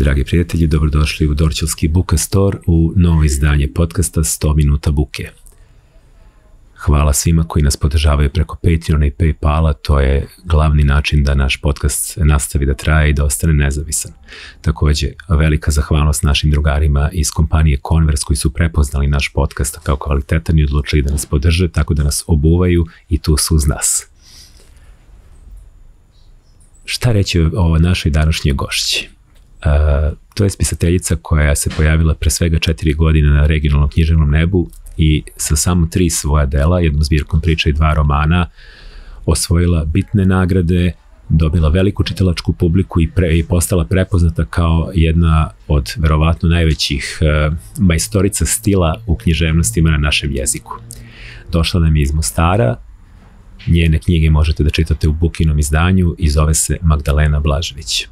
Dragi prijatelji, dobrodošli u Dorčelski Buka Store u novo izdanje podcasta 100 minuta buke. Hvala svima koji nas podržavaju preko Patreona i Paypala, to je glavni način da naš podcast nastavi da traje i da ostane nezavisan. Takođe, velika zahvalnost našim drugarima iz kompanije Converse koji su prepoznali naš podcast kao kvalitetan i odlučili da nas podrže, tako da nas obuvaju i tu su uz nas. Šta reći o našoj današnjoj gošći? Uh, to je spisateljica koja se pojavila pre svega četiri godine na regionalnom književnom nebu i sa samo tri svoja dela, jednom zbirkom priča i dva romana, osvojila bitne nagrade, dobila veliku čitalačku publiku i, pre, i postala prepoznata kao jedna od verovatno najvećih uh, majstorica stila u književnostima na našem jeziku. Došla nam je iz Mostara, njene knjige možete da čitate u Bukinom izdanju i zove se Magdalena Blažević.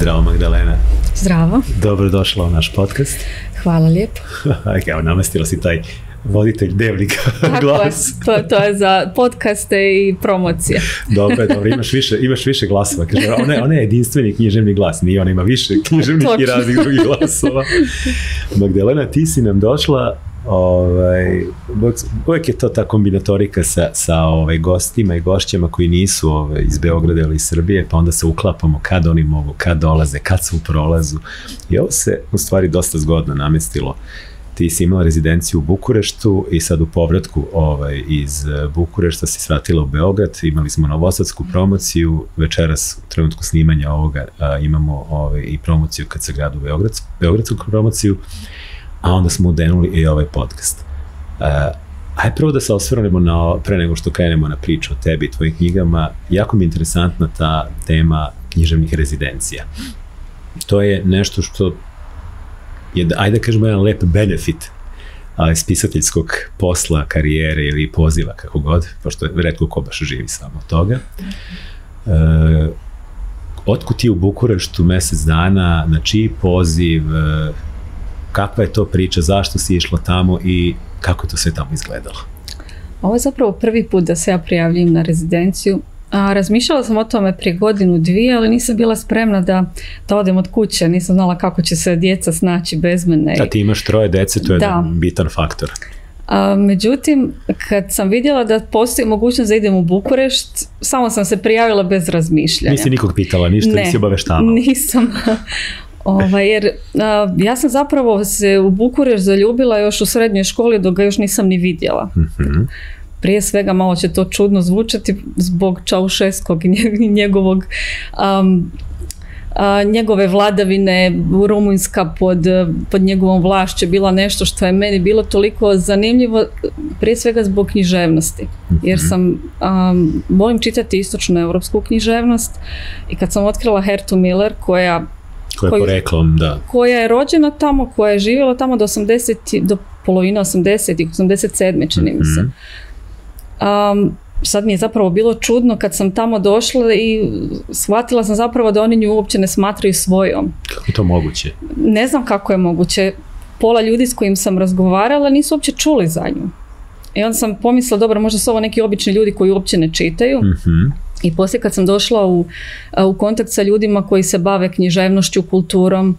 Zdravo Magdalena. Zdravo. Dobrodošla u naš podcast. Hvala lijepo. Evo, namestila si taj voditelj dnevnika Tako glas. Je, to, to je za podcaste i promocije. dobro, dobro, imaš više, imaš više glasova. Kaže, ona, ona je jedinstveni književni glas, nije ona ima više književnih i raznih drugih glasova. Magdalena, ti si nam došla ovaj, uvek je to ta kombinatorika sa, sa ovaj, gostima i gošćama koji nisu ovaj, iz Beograda ili Srbije, pa onda se uklapamo kad oni mogu, kad dolaze, kad su u prolazu. I ovo se u stvari dosta zgodno namestilo. Ti si imala rezidenciju u Bukureštu i sad u povratku ovaj, iz Bukurešta si svratila u Beograd, imali smo novosadsku promociju, večeras u trenutku snimanja ovoga a, imamo ovaj, i promociju kad se gradu Beograd, Beogradsku promociju a onda smo udenuli i ovaj podcast. Uh, aj prvo da se osvrnemo na, pre nego što krenemo na priču o tebi i tvojim knjigama, jako mi je interesantna ta tema književnih rezidencija. To je nešto što je, ajde da kažemo, jedan lep benefit a, spisateljskog posla, karijere ili poziva, kako god, pošto je redko ko baš živi samo od toga. E, otkud ti u Bukureštu mesec dana, na čiji poziv, e, kakva je to priča, zašto si išla tamo i kako je to sve tamo izgledalo? Ovo je zapravo prvi put da se ja prijavljim na rezidenciju. A, razmišljala sam o tome prije godinu, dvije, ali nisam bila spremna da, da odem od kuće. Nisam znala kako će se djeca snaći bez mene. Da ti imaš troje dece, to je da. bitan faktor. A, međutim, kad sam vidjela da postoji mogućnost da idem u Bukurešt, samo sam se prijavila bez razmišljanja. Nisi nikog pitala, ništa, ne, nisi obaveštavala? nisam. Ovaj, jer a, ja sam zapravo se u Bukureš zaljubila još u srednjoj školi dok ga još nisam ni vidjela. Mm -hmm. Prije svega malo će to čudno zvučati zbog Čaušeskog i njegovog um, a, njegove vladavine Rumunjska pod, pod njegovom vlašću bila nešto što je meni bilo toliko zanimljivo prije svega zbog književnosti jer sam um, volim čitati istočnu europsku književnost i kad sam otkrila Hertu Miller koja koja je poreklom, da. Koja je rođena tamo, koja je živjela tamo do 80, do polovine 80 i 87. čini mi se. Um, sad mi je zapravo bilo čudno kad sam tamo došla i shvatila sam zapravo da oni nju uopće ne smatraju svojom. Kako je to moguće? Ne znam kako je moguće. Pola ljudi s kojim sam razgovarala nisu uopće čuli za nju. I onda sam pomislila, dobro, možda su ovo neki obični ljudi koji uopće ne čitaju. Mm -hmm. I poslije kad sam došla u, u kontakt sa ljudima koji se bave književnošću, kulturom,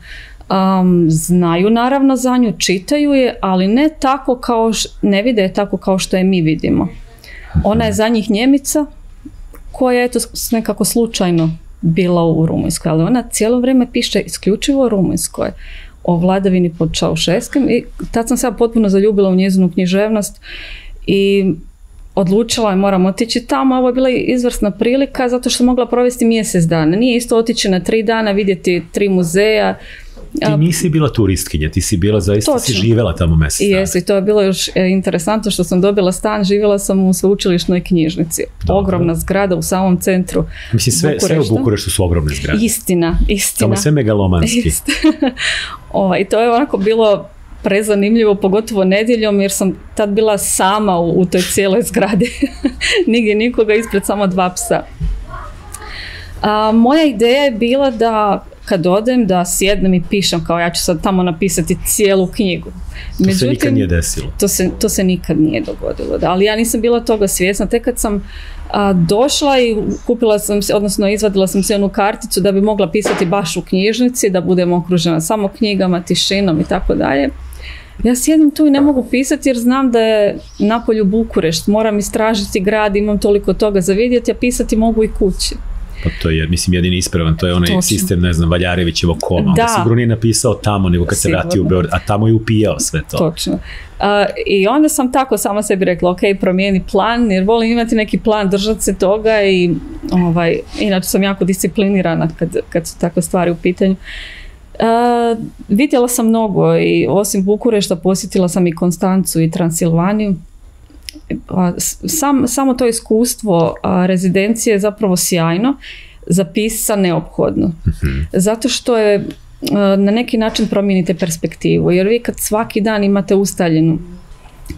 um, znaju naravno za nju, čitaju je, ali ne tako kao, š, ne vide je tako kao što je mi vidimo. Ona je za njih Njemica koja je eto nekako slučajno bila u Rumunjskoj, ali ona cijelo vrijeme piše isključivo o Rumunjskoj o vladavini pod Čaušeskim i tad sam se potpuno zaljubila u njezinu književnost i odlučila je moram otići tamo, ovo je bila izvrsna prilika zato što sam mogla provesti mjesec dana. Nije isto otići na tri dana, vidjeti tri muzeja. Ti nisi bila turistkinja, ti si bila zaista, Točno. si živjela tamo mjesec dana. Jesi, i to je bilo još interesantno što sam dobila stan, živjela sam u sveučilišnoj knjižnici. Dobro. Ogromna zgrada u samom centru Mislim, sve, sve u Bukureštu su ogromne zgrade. Istina, istina. Samo sve megalomanski. Ist. ovaj, to je onako bilo prezanimljivo, pogotovo nedjeljom, jer sam tad bila sama u, u toj cijeloj zgradi. Nigdje nikoga, ispred samo dva psa. A, moja ideja je bila da kad odem da sjednem i pišem kao ja ću sad tamo napisati cijelu knjigu. To se nikad nije desilo. To se, to se nikad nije dogodilo, da. ali ja nisam bila toga svjesna. Tek kad sam a, došla i kupila sam se, odnosno izvadila sam se onu karticu da bi mogla pisati baš u knjižnici, da budem okružena samo knjigama, tišinom i tako dalje. Ja sjedim tu i ne mogu pisati jer znam da je napolju Bukurešt, moram istražiti grad, imam toliko toga za vidjeti, a pisati mogu i kući. Pa to je, mislim, jedini ispravan, to je onaj Točno. sistem, ne znam, Valjarevićevo koma. Da. Da. Sigurno nije napisao tamo, nego kad se vratio u Beograd, a tamo je upijao sve to. Točno. I onda sam tako sama sebi rekla, ok, promijeni plan, jer volim imati neki plan, držati se toga i ovaj, inače sam jako disciplinirana kad, kad su takve stvari u pitanju. A, vidjela sam mnogo i osim Bukurešta posjetila sam i Konstancu i Transilvaniju. A, s- Sam, samo to iskustvo a, rezidencije je zapravo sjajno, za pisca neophodno. Zato što je e, na neki način promijenite perspektivu, jer vi kad svaki dan imate ustaljenu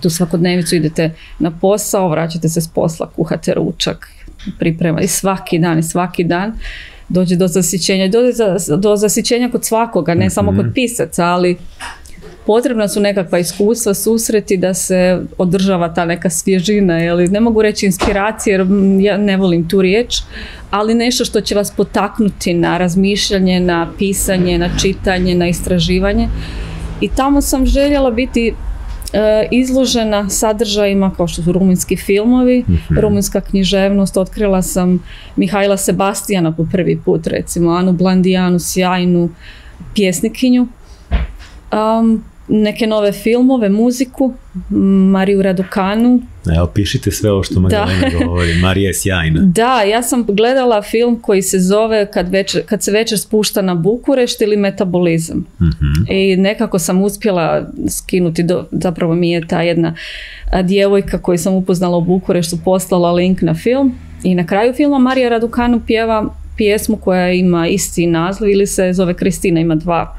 tu svakodnevicu idete na posao, vraćate se s posla, kuhate ručak, priprema i svaki dan i svaki dan dođe do zasićenja. Dođe do zasićenja kod svakoga, ne samo kod pisaca, ali potrebna su nekakva iskustva, susreti da se održava ta neka svježina, ili ne mogu reći inspiracija jer ja ne volim tu riječ, ali nešto što će vas potaknuti na razmišljanje, na pisanje, na čitanje, na istraživanje. I tamo sam željela biti izložena sadržajima kao što su rumunjski filmovi, rumunjska književnost, otkrila sam Mihajla Sebastijana po prvi put, recimo Anu Blandijanu, sjajnu pjesnikinju, um, neke nove filmove, muziku, Mariju Radukanu. Evo, pišite sve ovo što Magdalena govori. Marija je sjajna. Da, ja sam gledala film koji se zove Kad, večer, kad se večer spušta na Bukurešt ili Metabolizam. I nekako sam uspjela skinuti, do, zapravo mi je ta jedna djevojka koju sam upoznala u Bukureštu poslala link na film i na kraju filma Marija Radukanu pjeva pjesmu koja ima isti naslov ili se zove Kristina, ima dva,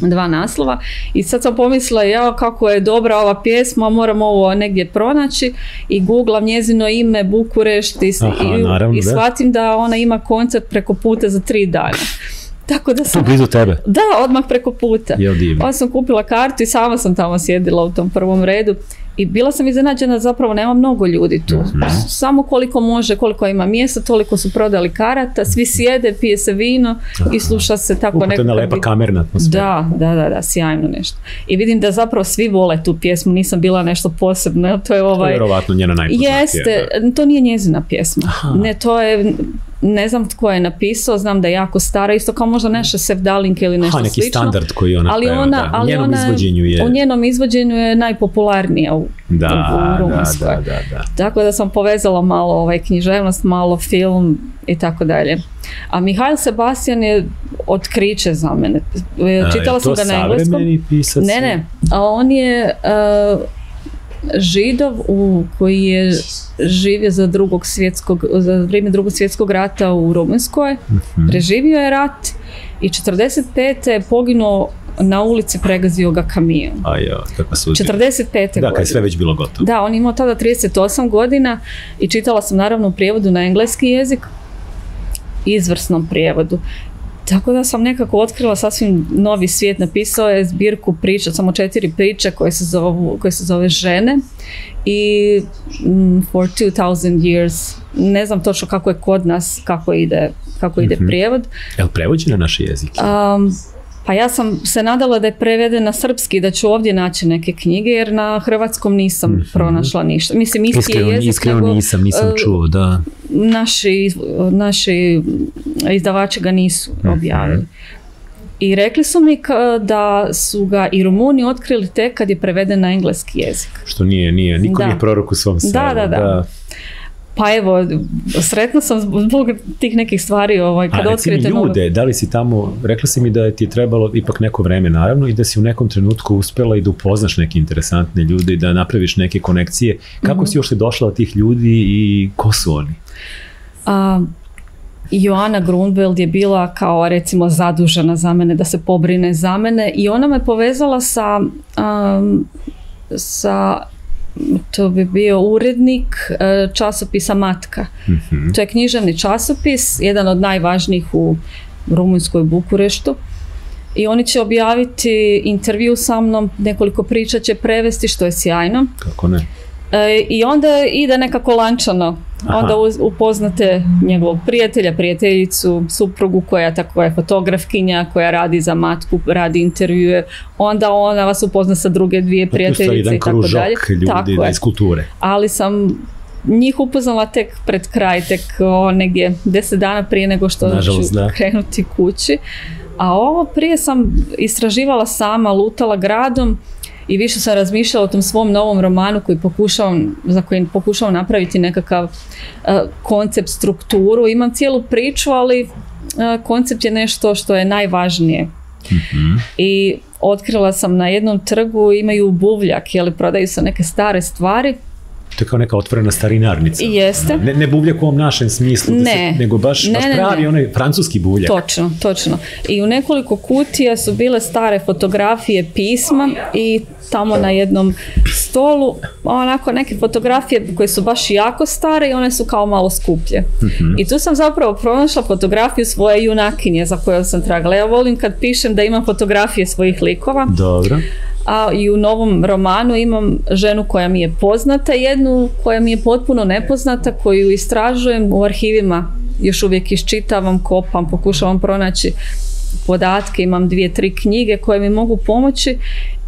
dva naslova i sad sam pomislila ja kako je dobra ova pjesma, moram ovo negdje pronaći i googlam njezino ime Bukurešt i, Aha, i, naravno, i shvatim da ona ima koncert preko puta za tri dana. Tako da Tu sam... blizu tebe. Da, odmah preko puta. Jel divno? Onda sam kupila kartu i sama sam tamo sjedila u tom prvom redu. I bila sam iznenađena, zapravo nema mnogo ljudi tu. Mhm. Samo koliko može, koliko ima mjesta, toliko su prodali karata, svi sjede, pije se vino i sluša se tako nekako lepa kamerna atmosfera. da, da, da, da, sjajno nešto. I vidim da zapravo svi vole tu pjesmu, nisam bila nešto posebno, to je To je ovaj... vjerovatno njena najpoznatija. Jeste, da. to nije njezina pjesma. Ne, to je, ne znam tko je napisao, znam da je jako stara, isto kao možda Neša Sevdalinka ili nešto Aha, neki slično. standard koji ona ali peva, ona, da. U ali njenom ona izvođenju je... U njenom izvođenju je najpopularnija u, Da, u, u da, da, da, da. Tako da sam povezala malo ovaj književnost, malo film i tako dalje. A Mihajl Sebastian je otkriće za mene. A, Čitala sam ga na engleskom. savremeni pisac? Ne, ne. A on je uh, židov u, koji je živio za drugog svjetskog, za vrijeme drugog svjetskog rata u Rumunjskoj. Mhm. Preživio je rat i 45. je poginuo na ulici, pregazio ga kamion. A jo, kakva sudbina. 45. Da, kad je sve već bilo gotovo. Da, on je imao tada 38 godina i čitala sam naravno u prijevodu na engleski jezik, izvrsnom prijevodu. Tako da sam nekako otkrila sasvim novi svijet. Napisao je zbirku priča, samo četiri priče koje se, zovu, koje se zove Žene i mm, For 2000 Years. Ne znam točno kako je kod nas, kako ide, kako ide prijevod. Jel prevođen na naše jezike? Um, pa ja sam se nadala da je preveden na srpski, da ću ovdje naći neke knjige, jer na hrvatskom nisam pronašla ništa. Mislim, isti je Iskreno, jezik, iskreno nego, nisam, nisam e, čuo, da. naši, naši izdavači ga nisu objavili. I rekli su mi da su ga i Rumuni otkrili tek kad je preveden na engleski jezik. Što nije, nije, niko Da. nije prorok u svom selu. Da, da, da. Pa evo, sretna sam zbog tih nekih stvari ovaj, A kad mi otkrijete ljude, da li si tamo, rekla si mi da ti je trebalo ipak neko vreme naravno i da si u nekom trenutku uspjela i da upoznaš neke interesantne ljude i da napraviš neke konekcije. Kako Mhm. si još došla od tih ljudi i ko su oni? A, Joana Grunwald je bila kao recimo zadužena za mene, da se pobrine za mene i ona me povezala sa, um, sa to bi bio urednik uh, časopisa Matka. Mhm. To je književni časopis, jedan od najvažnijih u Rumunjskoj Bukureštu. I oni će objaviti intervju sa mnom, nekoliko priča će prevesti, što je sjajno. Kako ne? E, I onda ide nekako lančano. Aha. Onda uz- upoznate njegovog prijatelja, prijateljicu, suprugu koja tako je fotografkinja, koja radi za matku, radi intervjue. Onda ona vas upozna sa druge dvije prijateljice i tako dalje. ljudi Tako da iz kulture. Ali sam njih upoznala tek pred kraj, tek o, negdje deset dana prije nego što Nažalost, ću da. krenuti kući. A ovo prije sam istraživala sama, lutala gradom i više sam razmišljala o tom svom novom romanu koji pokušavam, za koji pokušavam napraviti nekakav e, koncept, strukturu. Imam cijelu priču, ali e, koncept je nešto što je najvažnije. Mhm. I otkrila sam na jednom trgu, imaju buvljak, jeli prodaju se neke stare stvari. To je kao neka otvorena starinarnica. I jeste. Ne, ne buvljak u ovom našem smislu, da se- Ne. nego baš, Ne, baš ne, pravi ne. onaj francuski buvljak. Točno, točno. I u nekoliko kutija su bile stare fotografije pisma i tamo na jednom stolu onako neke fotografije koje su baš jako stare i one su kao malo skuplje. I tu sam zapravo pronašla fotografiju svoje junakinje za koju sam tragala. Ja volim kad pišem da imam fotografije svojih likova, Dobro. A i u novom romanu imam ženu koja mi je poznata, jednu koja mi je potpuno nepoznata, koju istražujem u arhivima, još uvijek iščitavam, kopam, pokušavam pronaći podatke, imam dvije, tri knjige koje mi mogu pomoći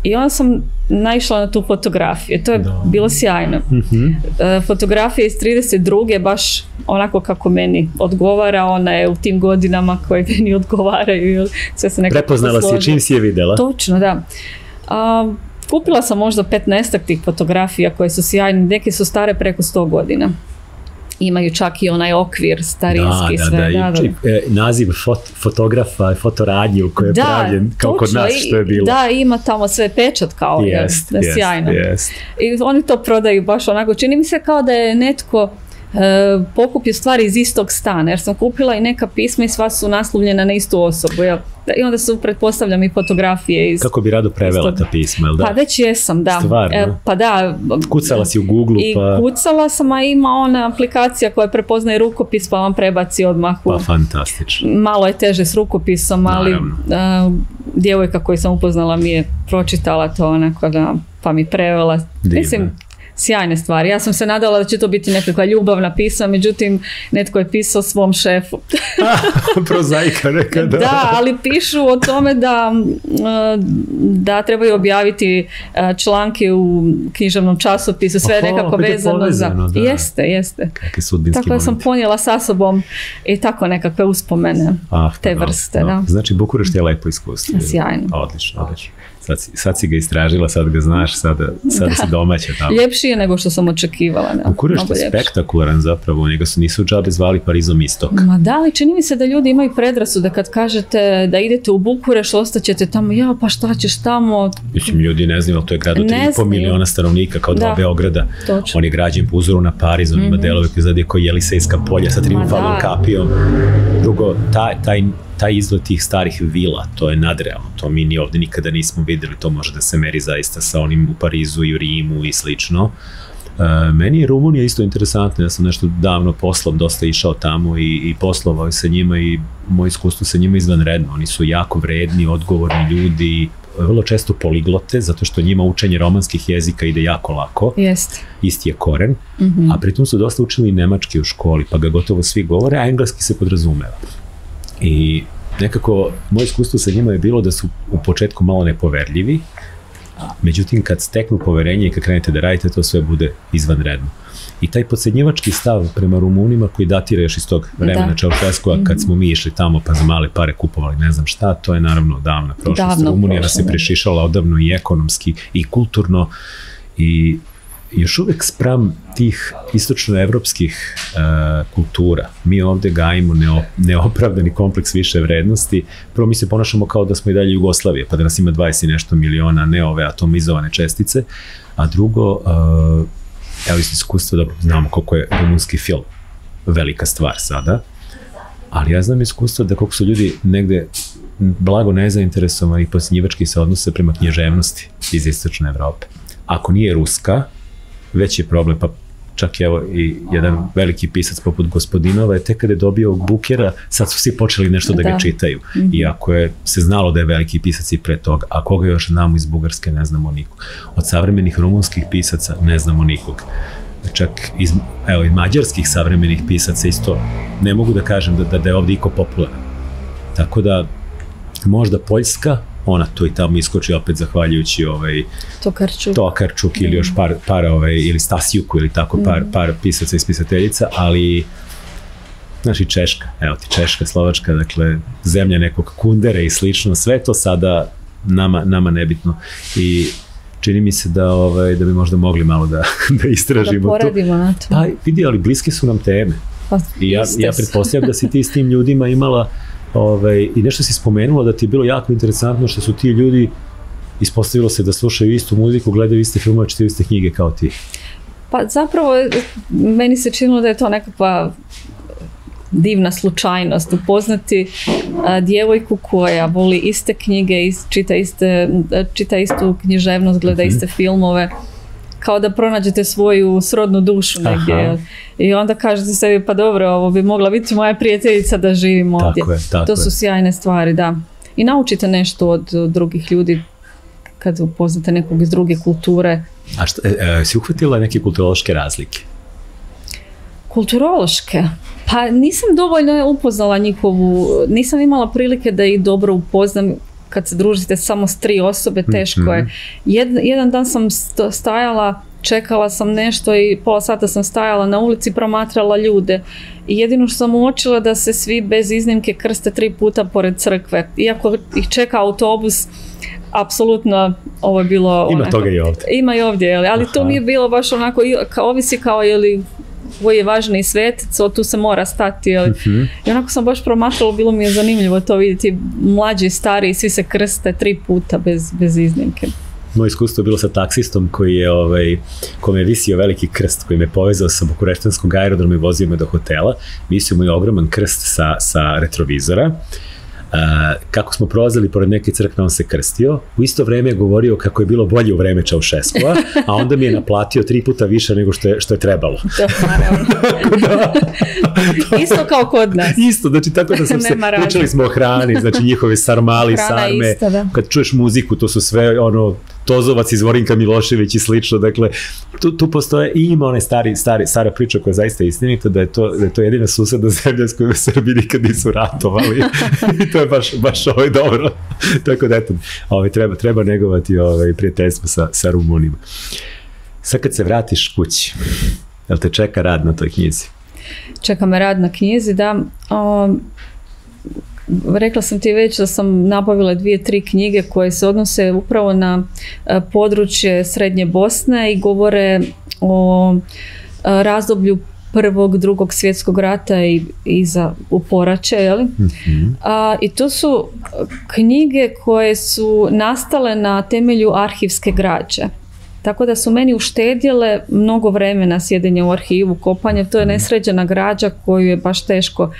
i onda sam naišla na tu fotografiju. To je bilo sjajno. Mhm. E, Fotografija iz 32. baš onako kako meni odgovara, ona je u tim godinama koje meni odgovaraju. Sve se nekako Prepoznala si je čim si je videla. Točno, da. A, kupila sam možda 15 tih fotografija koje su sjajne, neke su stare preko 100 godina. Imaju čak i onaj okvir starinski da, sve. da, da, i- i, e, naziv fot, fotografa, fotoradnje u kojoj je pravljen, kao kod nas što je bilo. Da, ima tamo sve pečat kao, je, Jest, da je jest, sjajno. jest. I oni to prodaju baš onako, čini mi se kao da je netko e, pokupio stvari iz istog stana, jer sam kupila i neka pisma i sva su naslovljena na istu osobu, jel? I onda su, pretpostavljam, i fotografije iz... Kako bi rado prevela ta pisma, jel da? Pa već jesam, da. Stvarno? E, pa da. Kucala si u Google, I pa, kucala sam, a ima ona aplikacija koja prepoznaje rukopis pa vam prebaci odmah u... pa fantastično. Malo je teže s rukopisom, ali a, djevojka koju sam upoznala mi je pročitala to onako da, pa mi prevela. Divno. Mislim, sjajne stvari. Ja sam se nadala da će to biti nekakva ljubavna pisma, međutim netko je pisao svom šefu. Prozaika neka, da. Da, ali pišu o tome da, m, e, da trebaju objaviti e, članke u književnom časopisu, sve Oho, nekako je vezano za... da. Jeste, jeste. Tako da sam ponijela sa sobom i tako nekakve uspomene. Ah, te dobro, vrste, dobro. da. Znači, Bukurešt je lepo iskustvo. Sjajno. Odlično, odlično. Sad si, sad si ga istražila, sad ga znaš, sada, sada si domaća tamo. Ljepši je nego što sam očekivala. Da. Bukurešt Mnogo je spektakularan zapravo, njega su nisu džabe zvali Parizom istok. Ma da, ali čini mi se da ljudi imaju predrasude kad kažete da idete u Bukureš, ostaćete tamo, ja pa šta ćeš tamo, Mislim, ljudi ne znaju, ali to je grad od Ne 3,5 znaju. miliona stanovnika, kao dva Da. Beograda. Točno. On je građen po uzoru na Pariz, on ima delove koji zadije kao Jelisejska polja sa triumfalnom da. kapijom. Drugo, taj, taj, taj izgled tih starih vila, to je nadrealno. To mi ni ovde nikada nismo videli, to može da se meri zaista sa onim u Parizu i u Rimu i slično. E, meni je Rumunija isto interesantna, ja sam nešto davno poslom dosta išao tamo i, i poslovao sa njima i moje iskustvo sa njima izvanredno. Oni su jako vredni, odgovorni ljudi, vrlo često poliglote, zato što njima učenje romanskih jezika ide jako lako, Jeste. isti je koren, Mhm. a pritom su dosta učili nemački u školi, pa ga gotovo svi govore, a engleski se podrazumeva. I nekako, moje iskustvo sa njima je bilo da su u početku malo nepoverljivi, međutim kad steknu poverenje i kad krenete da radite, to sve bude izvanredno. I taj podsednjivački stav prema Rumunima koji datira još iz tog vremena Da. Čaušeskova, kad smo mi išli tamo pa za male pare kupovali ne znam šta, to je naravno davna prošlost. Davno Rumunija nas je prešišala odavno i ekonomski i kulturno i još uvek spram tih istočnoevropskih e, kultura, mi ovde gajimo neo, neopravdani kompleks više vrednosti. Prvo mi se ponašamo kao da smo i dalje Jugoslavije, pa da nas ima 20 i nešto miliona ne ove atomizovane čestice, a drugo, e, evo iz iskustva da znamo koliko je rumunski film velika stvar sada, Ali ja znam iskustvo da koliko su ljudi negde blago nezainteresovani i posljednjivački se odnose prema književnosti iz istočne Evrope. Ako nije ruska, već je problem, pa čak evo i jedan veliki pisac poput gospodinova je tek kada je dobio bukera, sad su svi počeli nešto da, da. ga čitaju. Mm -hmm. Iako je se znalo da je veliki pisac i pre toga, a koga još znamo iz Bugarske ne znamo nikog. Od savremenih rumunskih pisaca ne znamo nikog čak iz, evo, iz mađarskih savremenih pisaca isto ne mogu da kažem da, da, da je ovde iko popularan. Tako da možda Poljska, ona tu i tamo iskoči opet zahvaljujući ovaj Tokarčuk, Tokarčuk ili još par, par ovaj, ili Stasijuku ili tako par, mm. par pisaca i spisateljica, ali znači Češka, evo ti Češka, Slovačka, dakle zemlja nekog kundere i slično, sve to sada nama, nama nebitno i čini mi se da ovaj da bi možda mogli malo da da istražimo da poradimo to. na to. Pa vidi, ali bliske su nam teme. Pa, I ja, ja pretpostavljam da si ti s tim ljudima imala ovaj, i nešto si spomenula da ti je bilo jako interesantno što su ti ljudi ispostavilo se da slušaju istu muziku, gledaju iste filmove, čitaju iste knjige kao ti. Pa zapravo meni se činilo da je to nekakva divna slučajnost upoznati a, djevojku koja voli iste knjige, čita, iste, čita istu književnost, gleda mm -hmm. iste filmove kao da pronađete svoju srodnu dušu negdje. Aha. I onda kažete sebi, pa dobro, ovo bi mogla biti moja prijateljica da živim ovdje. Tako je, tako to su sjajne stvari, da. I naučite nešto od, od drugih ljudi kad upoznate nekog iz druge kulture. A što, e, e, si uhvatila neke kulturološke razlike? Kulturološke? Pa nisam dovoljno upoznala njihovu, nisam imala prilike da ih dobro upoznam kad se družite samo s tri osobe, teško je. Mhm. Jed, jedan dan sam stajala, čekala sam nešto i pola sata sam stajala na ulici, promatrala ljude. I jedino što sam uočila da se svi bez iznimke krste tri puta pored crkve. Iako ih čeka autobus, apsolutno ovo je bilo... Ima onako, toga i ovdje. Ima i ovdje, ali to nije bilo baš onako, kao, ovisi kao je li koji je važni svetec, tu se mora stati. Ali. Uh-huh. I onako sam baš promašala, bilo mi je zanimljivo to vidjeti. Mlađi, stari, svi se krste tri puta bez, bez iznimke. Moje iskustvo je bilo sa taksistom koji je, ovaj, kome je visio veliki krst koji me povezao sa Bukureštanskog aerodroma i vozio me do hotela. Visio mu je ogroman krst sa, sa retrovizora kako smo prolazili pored neke crkve, on se krstio. U isto vreme je govorio kako je bilo bolje u vreme Čaušeskova, a onda mi je naplatio tri puta više nego što je, što je trebalo. da. isto kao kod nas. Isto, znači tako da sam se, pričali smo o hrani, znači njihove sarmali, Hrana sarme, isto, da. kad čuješ muziku, to su sve ono, Tozovac iz Vorinka Milošević i slično, dakle, tu, tu postoje i ima one stari, stari, stara priča koja je zaista istinita, da je to, da je to jedina susedna zemlja s kojom Srbi nikad nisu ratovali i to je baš, baš ovaj dobro. Tako da, eto, ovaj, treba, treba negovati ovaj, prijateljstvo sa, sa Rumunima. Sad kad se vratiš kući, jel te čeka rad na toj knjizi? Čeka me rad na knjizi, da. Um, rekla sam ti već da sam nabavila dvije, tri knjige koje se odnose upravo na e, područje Srednje Bosne i govore o e, razdoblju prvog, drugog svjetskog rata i, i za uporaće, jeli? Mm-hmm. A, I to su knjige koje su nastale na temelju arhivske građe. Tako da su meni uštedjele mnogo vremena sjedenja u arhivu, kopanje, to je mhm. nesređena građa koju je baš teško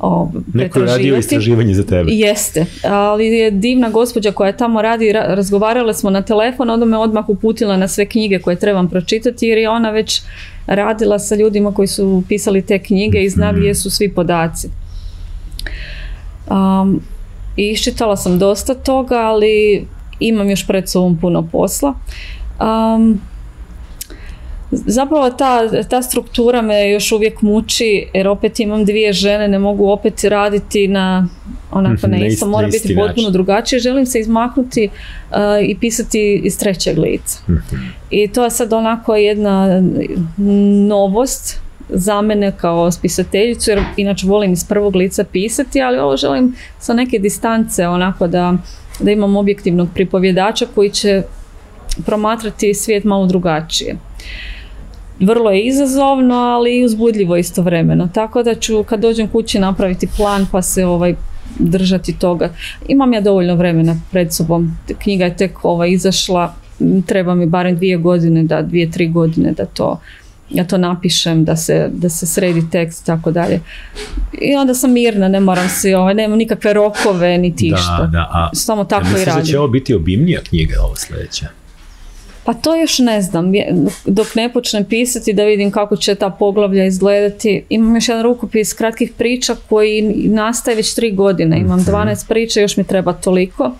o, Neko je radio istraživanje za tebe. Jeste, ali je divna gospođa koja tamo radi, razgovarale smo na telefon, onda me odmah uputila na sve knjige koje trebam pročitati jer je ona već radila sa ljudima koji su pisali te knjige i znali gdje su svi podaci. Um, I iščitala sam dosta toga, ali imam još pred sobom puno posla. Um, Zapravo ta, ta struktura me još uvijek muči jer opet imam dvije žene, ne mogu opet raditi na onako mm, na isto, mora biti potpuno drugačije. Želim se izmaknuti uh, i pisati iz trećeg lica. Mm-hmm. I to je sad onako jedna novost za mene kao spisateljicu jer inače volim iz prvog lica pisati, ali ovo želim sa neke distance onako da, da imam objektivnog pripovjedača koji će promatrati svijet malo drugačije vrlo je izazovno, ali i uzbudljivo istovremeno. Tako da ću kad dođem kući napraviti plan pa se ovaj držati toga. Imam ja dovoljno vremena pred sobom. Knjiga je tek ovaj izašla, treba mi barem dvije godine, da dvije, tri godine da to ja to napišem, da se, da se sredi tekst i tako dalje. I onda sam mirna, ne moram se, ovaj, nemam nikakve rokove, niti išta. Da, da, a Samo tako ja i misliš da radim. će ovo biti obimnija knjiga ovo sljedeća? Pa to još ne znam, dok ne počnem pisati da vidim kako će ta poglavlja izgledati. Imam još jedan rukopis kratkih priča koji nastaje već tri godine. Imam 12 priča, još mi treba toliko.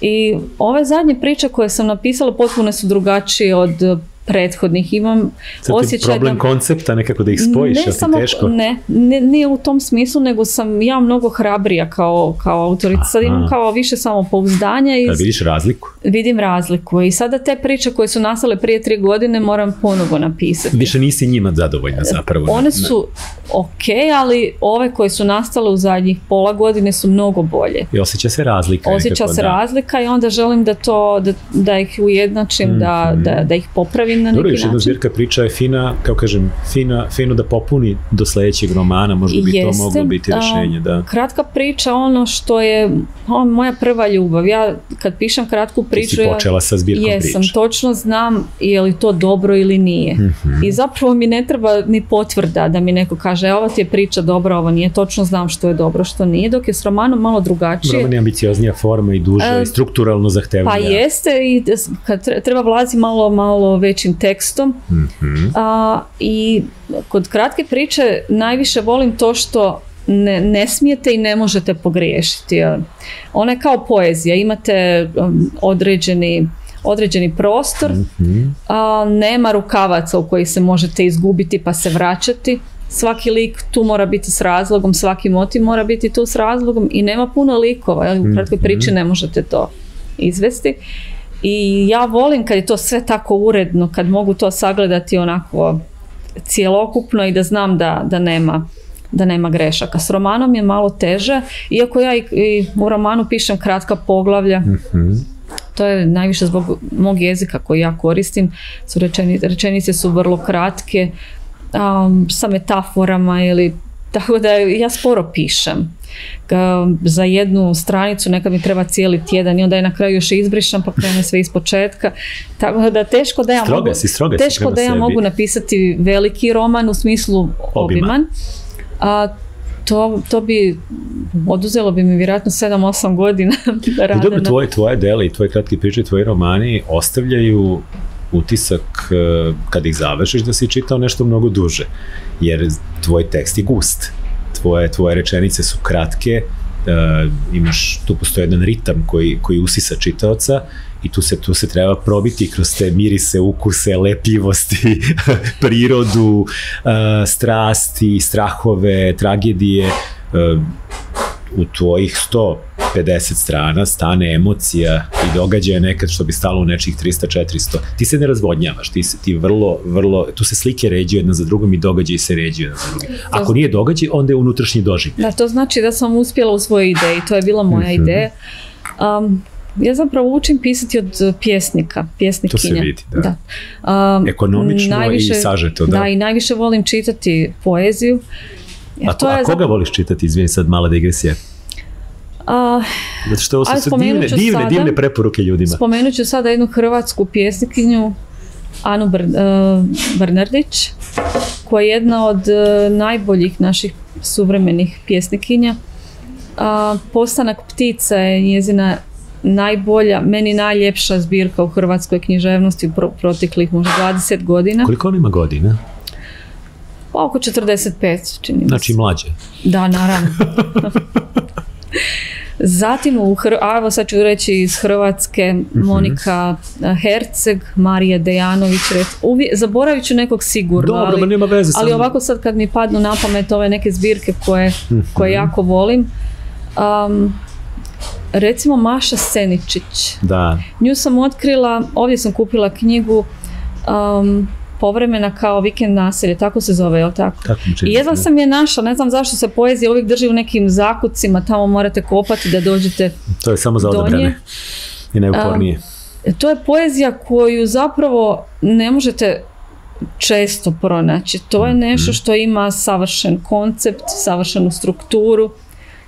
I ove zadnje priče koje sam napisala potpuno su drugačije od prethodnih. Imam Sad osjećaj problem da... koncepta nekako da ih spojiš, ne samo, teško? ne, ne, nije u tom smislu, nego sam ja mnogo hrabrija kao, kao autorica. Sad imam kao više samopouzdanja i Da vidiš razliku? vidim razliku. I sada te priče koje su nastale prije tri godine moram ponovo napisati. Više nisi njima zadovoljna zapravo. One Ne- su ok, ali ove koje su nastale u zadnjih pola godine su mnogo bolje. I osjeća se razlika. Osjeća nekako, se da. razlika i onda želim da to, da, da ih ujednačim, da, da, da ih popravim na. Dobro, još jedna zbirka priča je fina, kao kažem, fina, fino da popuni do sljedećeg romana, možda bi to Jeste, moglo biti a, rješenje, da. Kratka priča, ono što je o, moja prva ljubav. Ja kad pišem kratku Ti priču, si ja- počela sa zbirkom Jesam, priča. točno znam je li to dobro ili nije. Mhm. I zapravo mi ne treba ni potvrda da mi neko kaže "E, ovo ti je priča dobra, ovo nije. Točno znam što je dobro, što nije. Dok je s romanom malo drugačije. Roman je ambicioznija forma i duža E, i strukturalno zahtevnija. Pa jeste i kad tre- treba vlazi malo, malo većim tekstom. Mhm. A, I kod kratke priče najviše volim to što ne, ne smijete i ne možete pogriješiti. Ona je kao poezija, imate um, određeni, određeni prostor, Mhm. a, nema rukavaca u koji se možete izgubiti pa se vraćati. Svaki lik tu mora biti s razlogom, svaki motiv mora biti tu s razlogom i nema puno likova. U kratkoj priči ne možete to izvesti. I ja volim kad je to sve tako uredno, kad mogu to sagledati onako cjelokupno i da znam da, da nema da nema grešaka. S romanom je malo teže, iako ja i, i u romanu pišem kratka poglavlja, Mhm. to je najviše zbog mog jezika koji ja koristim. Su rečeni, rečenice su vrlo kratke, um, sa metaforama ili tako da ja sporo pišem. Za jednu stranicu nekad mi treba cijeli tjedan i onda je na kraju još izbrišem pa krene sve iz početka. Tako da teško da ja Stroga mogu, si, stroga teško da ja sebi. mogu napisati veliki roman u smislu obiman. A, to, to bi oduzelo bi mi vjerojatno 7-8 godina da I rade dobro, tvoje, tvoje dela i tvoje kratke priče, tvoji romani ostavljaju utisak eh, kad ih završiš da si čitao nešto mnogo duže. Jer tvoj tekst je gust. Tvoje, tvoje rečenice su kratke, eh, imaš, tu postoji jedan ritam koji, koji usisa čitaoca i tu se, tu se treba probiti kroz te mirise, ukuse, lepljivosti, prirodu, eh, strasti, strahove, tragedije. U tvojih 150 strana stane emocija i događaja nekad što bi stalo u nečih 300-400. Ti se ne razvodnjavaš, ti, se, ti vrlo, vrlo, tu se slike ređuju jedna za drugom i događaji se ređuju jedna za drugim. Ako nije događaj, onda je unutrašnji doživljaj. Da, to znači da sam uspjela u svojoj ideji, to je bila moja Mhm. ideja. Um, ja zapravo učim pisati od pjesnika, pjesnikinja. To se vidi, da. Um, Ekonomično i sažeto, da. Da, i najviše volim čitati poeziju. Jer A, ko, a koga voliš čitati, izvini sad mala digresija? A, Zato što ovo su divne, divne, sada. divne preporuke ljudima. spomenut ću sada jednu hrvatsku pjesnikinju, Anu Br- uh, Brnardić, koja je jedna od uh, najboljih naših suvremenih pjesnikinja. Postanak ptica je njezina najbolja, meni najljepša zbirka u hrvatskoj književnosti u pro- proteklih možda 20 godina. Koliko on ima godina? Pa oko 45, čini mi se. Znači mlađe. Da, naravno. Zatim, u Hr- a evo sad ću reći iz Hrvatske, Mhm. Monika eh, Herceg, Marija Dejanović, rec- uvije- zaboravit ću nekog sigurno, Dobro, ali, ma nema veze. ali ovako sad kad mi padnu na pamet ove neke zbirke koje, Mhm. koje jako volim, um, recimo Maša Seničić, Da, nju sam otkrila, ovdje sam kupila knjigu um, povremena kao vikend naselje, tako se zove, jel tako? tako mi čini I jedva se. sam je našla, ne znam zašto se poezija uvijek drži u nekim zakucima, tamo morate kopati da dođete. To je samo za odabrane. I najupornije. E, To je poezija koju zapravo ne možete često pronaći. To je nešto što ima savršen koncept, savršenu strukturu,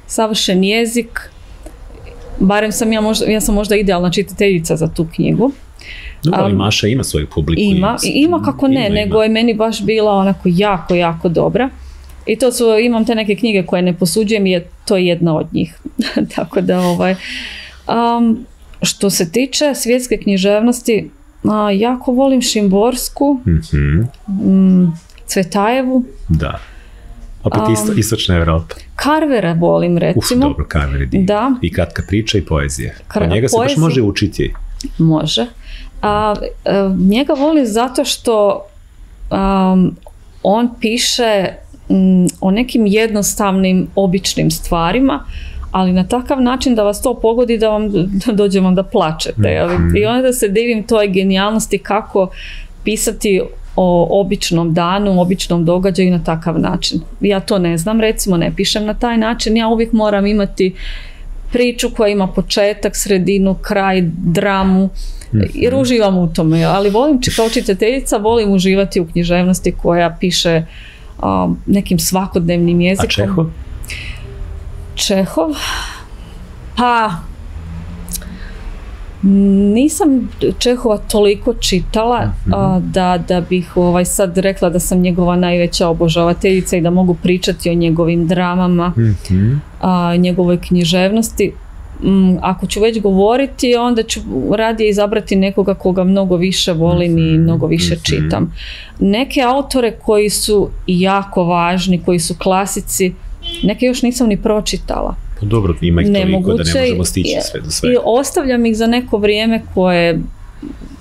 savršen jezik. Barem sam ja možda, ja sam možda idealna čitateljica za tu knjigu. Dobro, ali Maša ima svoju publiku. Ima, ima kako ne, ima, nego je meni baš bila onako jako, jako dobra. I to su, imam te neke knjige koje ne posuđujem i je to je jedna od njih. Tako da ovaj, um, što se tiče svjetske književnosti, a, jako volim Šimborsku, Mhm, mm, Cvetajevu, Da. Opet isto, istočna Evropa. Carvera volim Uf, recimo. dobro, Carver je. Da. I kratka priča i poezija. Kra- Od njega se baš može učiti. Može. A, e, njega volim zato što am, on piše mm, o nekim jednostavnim, običnim stvarima, ali na takav način da vas to pogodi da vam da dođe vam da plačete. jeli? Mhm. I onda se divim toj genijalnosti kako pisati o običnom danu, običnom događaju na takav način. Ja to ne znam, recimo ne pišem na taj način, ja uvijek moram imati priču koja ima početak, sredinu, kraj, dramu i uživam u tome, ali volim kao čitateljica volim uživati u književnosti koja piše a, nekim svakodnevnim A jezikom. Čehov? Čehov? Pa, nisam Čehova toliko čitala a, da, da bih ovaj, sad rekla da sam njegova najveća obožavateljica i da mogu pričati o njegovim dramama, Mhm. a, njegovoj književnosti. Mm, ako ću već govoriti, onda ću radije izabrati nekoga koga mnogo više volim i mnogo više mhm. čitam. Neke autore koji su jako važni, koji su klasici, neke još nisam ni pročitala. Pa dobro, ima ih toliko da ne možemo stići i- sve do sve. I ostavljam ih za neko vrijeme koje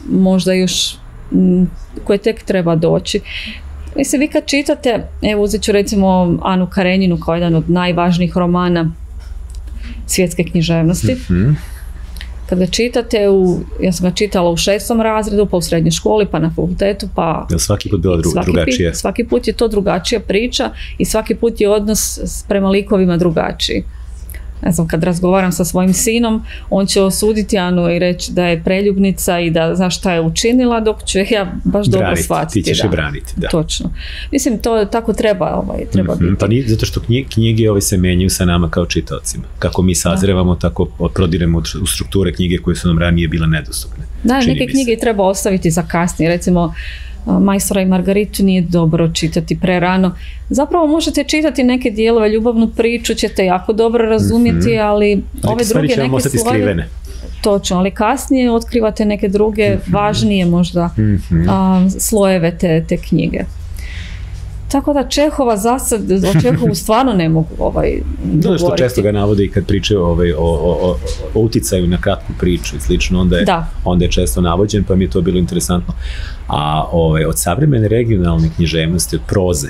možda još mm, koje tek treba doći. Mislim, vi kad čitate, evo uzet ću recimo Anu Karenjinu kao jedan od najvažnijih romana svjetske književnosti. Mhm. Kad ga čitate, u, ja sam ga čitala u šestom razredu, pa u srednjoj školi, pa na fakultetu, pa Jel svaki put bila dru, svaki, put, svaki put je to drugačija priča i svaki put je odnos prema likovima drugačiji. Ne znam, kad razgovaram sa svojim sinom, on će osuditi Anu i reći da je preljubnica i da zna šta je učinila, dok ću ja baš dobro Braniti, shvatiti. ti ćeš da. je braniti, da. Točno. Mislim, to tako treba, ovaj, treba Mhm, biti. Pa nije, zato što knjige, knjige ove se menjaju sa nama kao čitaocima. Kako mi sazrevamo, tako prodiremo u strukture knjige koje su nam ranije bile nedostupne. Da, čini neke knjige treba ostaviti za kasnije. Recimo, Majstora i Margaritu nije dobro čitati prerano. Zapravo možete čitati neke dijelove, ljubavnu priču ćete jako dobro razumjeti, ali ove Neke druge će vam neke ostati skrivene. Točno, ali kasnije otkrivate neke druge važnije možda Mhm. a, slojeve te, te knjige. Tako da Čehova za sad, o Čehovu stvarno ne mogu ovaj, Zato što često ga navode i kad pričaju ovaj, o, o, o, o uticaju na kratku priču i slično, onda je, Da. onda je često navođen, pa mi je to bilo interesantno. A ovaj, od savremene regionalne književnosti, od proze,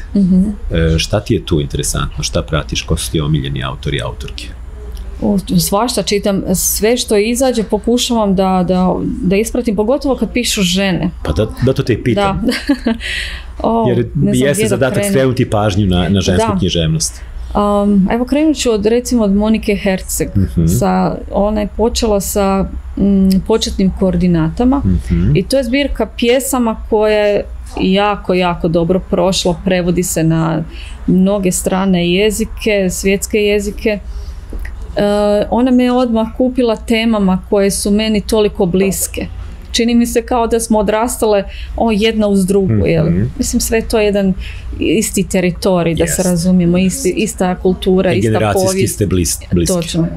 e, šta ti je tu interesantno? Šta pratiš? Ko su ti omiljeni autori i autorke? Svašta čitam, sve što izađe pokušavam da, da, da ispratim, pogotovo kad pišu žene. Pa da, da to te i pitam. Da. o, Jer jeste zadatak skrenuti pažnju na, na žensku Da. književnost. Um, evo krenut ću od recimo od Monike Herceg. Mhm. Sa, ona je počela sa mm, početnim koordinatama Mhm. i to je zbirka pjesama koja je jako, jako dobro prošla, prevodi se na mnoge strane jezike, svjetske jezike. E, ona me je odmah kupila temama koje su meni toliko bliske. Čini mi se kao da smo odrastale o, jedna uz drugu. jel? Mhm. Mislim sve to je jedan isti teritorij, da se Jest. razumijemo, isti, ista kultura, I ista generacijski povijest. ste blis, bliski. Točno.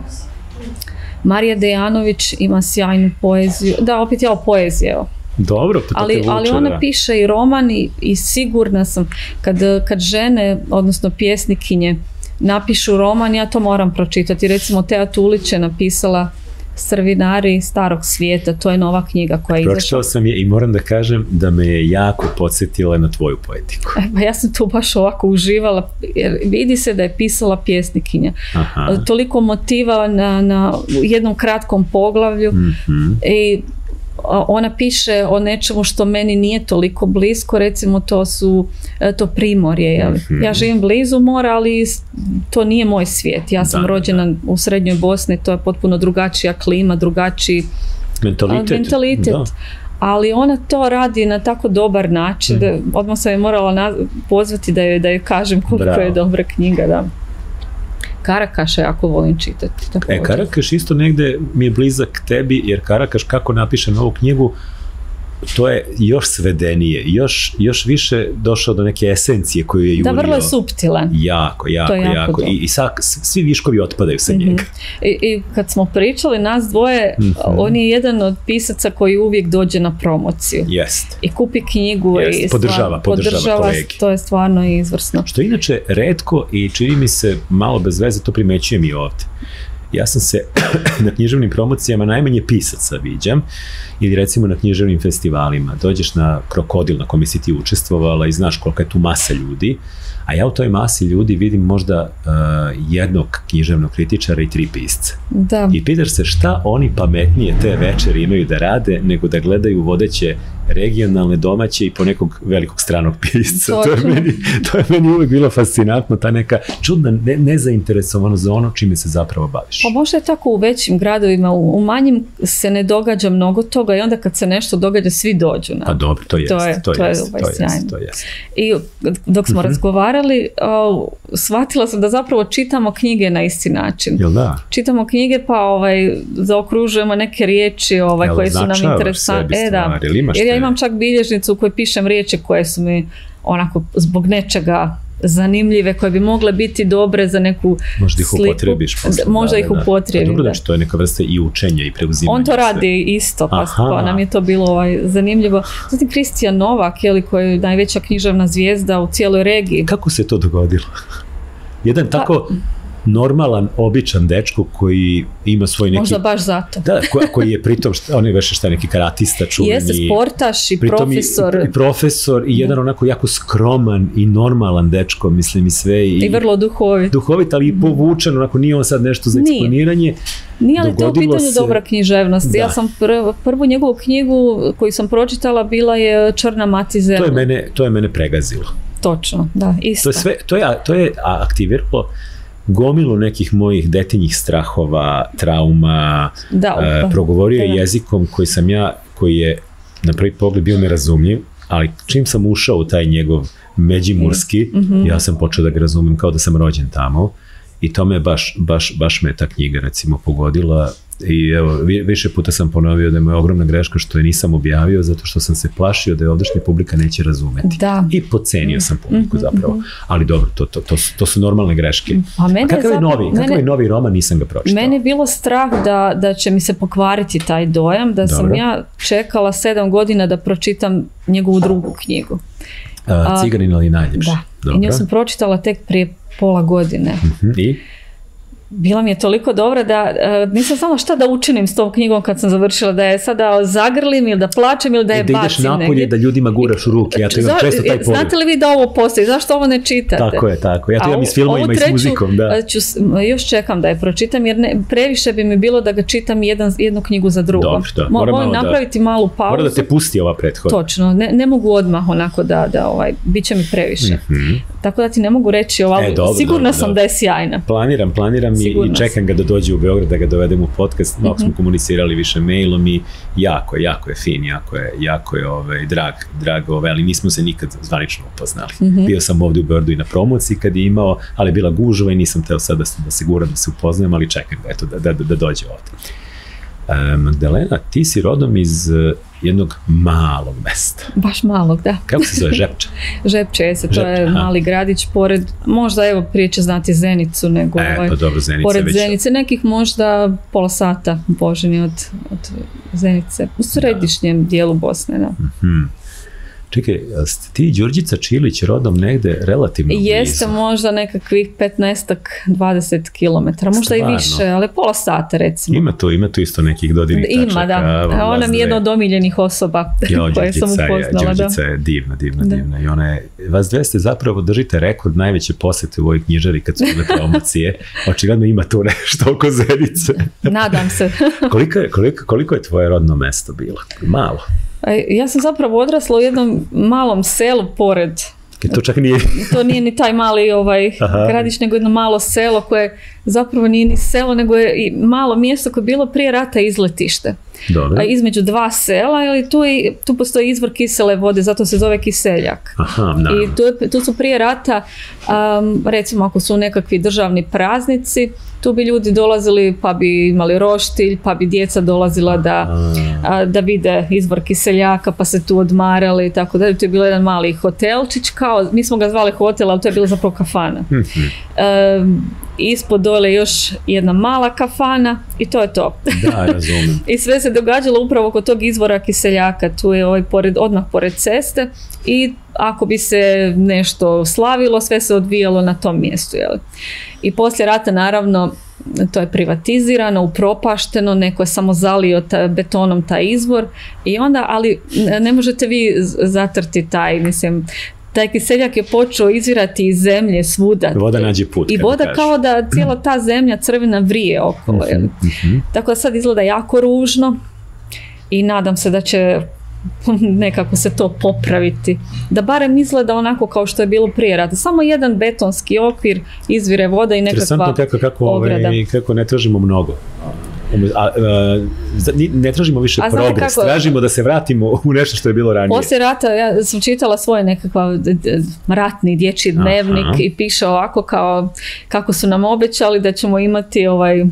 Marija Dejanović ima sjajnu poeziju. Da, opet ja o poeziji, evo. Dobro, pa to Ali, vuče, ali ona da. piše i roman i, i sigurna sam kad, kad žene, odnosno pjesnikinje, napišu roman, ja to moram pročitati. Recimo Tea Tulić je napisala Strvinari starog svijeta, to je nova knjiga koja je izašla. Pročitao sam je i moram da kažem da me je jako podsjetila na tvoju poetiku. E, Pa ja sam tu baš ovako uživala, jer vidi se da je pisala pjesnikinja. Aha. Toliko motiva na, na jednom kratkom poglavlju Mhm. i ona piše o nečemu što meni nije toliko blisko, recimo to su e, to primorje. Jel? Mhm. Ja živim blizu mora, ali to nije moj svijet. Ja sam Da, da, rođena u srednjoj Bosni, to je potpuno drugačija klima, drugačiji Mentalitet. a, mentalitet. Da. Ali ona to radi na tako dobar način da odmah sam je morala pozvati da joj, da joj kažem koliko Bravo. je dobra knjiga. Da. Karakaša jako volim čitati. također. E, Karakaš isto negde mi je blizak tebi, jer Karakaš kako napiše novu knjigu, to je još svedenije, još, još više došao do neke esencije koju je jurio. Da, vrlo je suptilan. Jako, jako, jako jako. I, i sa, svi viškovi otpadaju sa njega. I, I kad smo pričali, nas dvoje, Mhm. on je jedan od pisaca koji uvijek dođe na promociju. Jest. I kupi knjigu Jest, i podržava, podržava kolegi. to je stvarno izvrsno. Što je inače redko i čini mi se malo bez veze, to primećujem i ovde. Ja sam se na književnim promocijama najmanje pisaca viđam ili recimo na književnim festivalima. Dođeš na krokodil na kome si ti učestvovala i znaš kolika je tu masa ljudi, a ja u toj masi ljudi vidim možda uh, jednog književnog kritičara i tri pisca. Da, I pitaš se šta oni pametnije te večeri imaju da rade nego da gledaju vodeće regionalne, domaće i po nekog velikog stranog pisca. To je, Točno. meni, to je meni uvek bilo fascinantno, ta neka čudna ne, nezainteresovanost za ono čime se zapravo baviš. Pa možda je tako u većim gradovima, u, u manjim se ne događa mnogo toga i onda kad se nešto događa svi dođu na. Pa dobro, to jest, To je- to to je jest, ovaj to jest, to jest. I dok smo razgovarali, o, shvatila sam da zapravo čitamo knjige na isti način. Jel da? Čitamo knjige pa ovaj, zaokružujemo neke riječi ovaj, Jel koje su nam interesantne. E, da. Jer ja imam čak bilježnicu u kojoj pišem riječi koje su mi onako zbog nečega zanimljive, koje bi mogle biti dobre za neku Možda ih sliku. upotrebiš posle. Možda da, ih Pa Dobro, da. znači to je neka vrsta i učenja i preuzimanja. On to radi isto, pa, pa nam je to bilo ovaj, zanimljivo. Zatim Kristijan Novak, je li, koji je najveća književna zvijezda u cijeloj regiji. Kako se to dogodilo? Jedan Pa- tako normalan, običan dečko koji ima svoj neki... Možda baš zato. Da, ko, koji je pritom, šta, on je veše šta neki karatista čuveni. Jeste sportaš i profesor I, i profesor i jedan onako jako skroman i normalan dečko, mislim i sve. I, i vrlo duhovit. duhovit, ali i povučen, onako nije on sad nešto za Nije. eksponiranje. Nije li to u dogodilo pitanju se- dobra književnost? Da. Ja sam prv, prvu njegovu knjigu koju sam pročitala bila je Črna mati To zemlja. je mene, to je mene pregazilo. Točno, da, isto. To je sve, to je, to je aktiviralo gomilu nekih mojih detinjih strahova, trauma, Da, upravo. progovorio je Da. jezikom koji sam ja, koji je na prvi pogled bio nerazumljiv, ali čim sam ušao u taj njegov međimurski, Mhm. ja sam počeo da ga razumem kao da sam rođen tamo i to me baš, baš, baš me ta knjiga recimo pogodila i evo, vi- više puta sam ponovio da je moja ogromna greška što je nisam objavio zato što sam se plašio da je ovdašnja publika neće razumeti. Da. I pocenio sam publiku Mhm, zapravo. Ali dobro, to, to, to, su, to su normalne greške. Pa mene A kakav je zapravo- novi? Kakav mene- je novi roman? Nisam ga pročitao. Meni je bilo strah da, da će mi se pokvariti taj dojam, da sam Dobro. ja čekala sedam godina da pročitam njegovu drugu knjigu. A, Ciganin ali najljepši. Da. Dobro. I nju sam pročitala tek prije pola godine. Mhm. I? Bila mi je toliko dobra da e, nisam znala šta da učinim s tom knjigom kad sam završila, da je sada zagrlim ili da plačem ili da je E, da ideš bacim napolje, negdje. da ljudima guraš u ruke. Ja to imam često taj pogled. Znate li vi da ovo postoji? Zašto ovo ne čitate? Tako je, tako. Ja to imam i s filmovima i s muzikom, da. e, Ću, još čekam da je pročitam jer ne, previše bi mi bilo da ga čitam jedan, jednu knjigu za drugom. Dobro, da. Mo- Moram Moram malo da- napraviti malu pauzu. Mora da te pusti ova prethodna. Točno, ne, ne mogu odmah onako da, da ovaj, bit će mi previše. Mhm. Tako da ti ne mogu reći ovo, E, dobro, sigurna dobro, sam dobro. da je sjajna. Planiram, planiram i, i čekam ga da dođe u Beograd da ga dovedem u podcast. Mhm. smo komunicirali više mailom i jako, jako je fin, jako je, jako je ovaj, drag, drag ovaj, ali nismo se nikad zvanično upoznali. Mhm. Bio sam ovdje u Beogradu i na promociji kad je imao, ali je bila gužva i nisam teo sad da, se- da se guram da se upoznajem, ali čekam ga, eto, da, da, da, dođe ovdje. E, Magdalena, ti si rodom iz jednog malog mesta. Baš malog, da. Kako se zove? Žepče je se, to Žepče, je aha. mali gradić pored, možda evo prije će znati Zenicu nego E, ovaj, pa dobro, Zenica pored već... Zenice, nekih možda pola sata u Božini od, od Zenice, u središnjem dijelu Bosne. Da. Hmm. Čekaj, ste ti Đurđica Čilić rodom negde relativno Jeste blizu? možda nekakvih 15-20 km, možda i više, ali pola sata recimo. Ima tu, ima tu isto nekih dodirnih Ima, tačaka. da. Ona mi je jedna od omiljenih osoba Jo, koje sam Đurđica je, upoznala. Da. Đurđica je divna, divna, Da. divna. I ona je, vas dve ste zapravo držite rekord najveće posete u ovoj knjižari kad su bile promocije. Očigledno ima tu nešto oko Zenice. Nadam se. koliko, je, koliko, koliko je tvoje rodno mesto bilo? Malo. Ja sam zapravo odrasla u jednom malom selu pored To čak nije... to nije ni taj mali ovaj Aha. gradić, nego jedno malo selo koje zapravo nije ni selo, nego je i malo mjesto koje je bilo prije rata izletište. Dobro. a, između dva sela, ili tu, je, tu postoji izvor kisele vode, zato se zove kiseljak. Aha, I tu, tu su prije rata, um, recimo ako su nekakvi državni praznici, tu bi ljudi dolazili pa bi imali roštilj, pa bi djeca dolazila da, a, da vide izvor kiseljaka pa se tu odmarali i tako dalje. To je bilo jedan mali hotelčić, kao, mi smo ga zvali hotel, ali to je bilo zapravo kafana. Um, ispod dole još jedna mala kafana i to je to. Da, razumijem. I sve se događalo upravo kod tog izvora kiseljaka, tu je ovaj pored, odmah pored ceste i ako bi se nešto slavilo, sve se odvijalo na tom mjestu. Jel? I poslije rata naravno to je privatizirano, upropašteno, neko je samo zalio ta, betonom taj izvor i onda, ali ne možete vi zatrti taj, mislim, taj kiseljak je počeo izvirati iz zemlje svuda. Voda nađe put. I voda kažu. kao da cijela ta zemlja crvena vrije okolo. jel? Mhm. Tako da sad izgleda jako ružno i nadam se da će nekako se to popraviti. Da barem izgleda onako kao što je bilo prije rata. Samo jedan betonski okvir, izvire voda i Interesantno nekakva kako, kako, ograda. ovaj, kako ne tražimo mnogo. A, ni- ne tražimo više progres, kako- tražimo da se vratimo u nešto što je bilo ranije. Poslije rata ja sam čitala svoj nekakav d- ratni dječji dnevnik Aha. i piše ovako kao kako su nam obećali da ćemo imati ovaj e,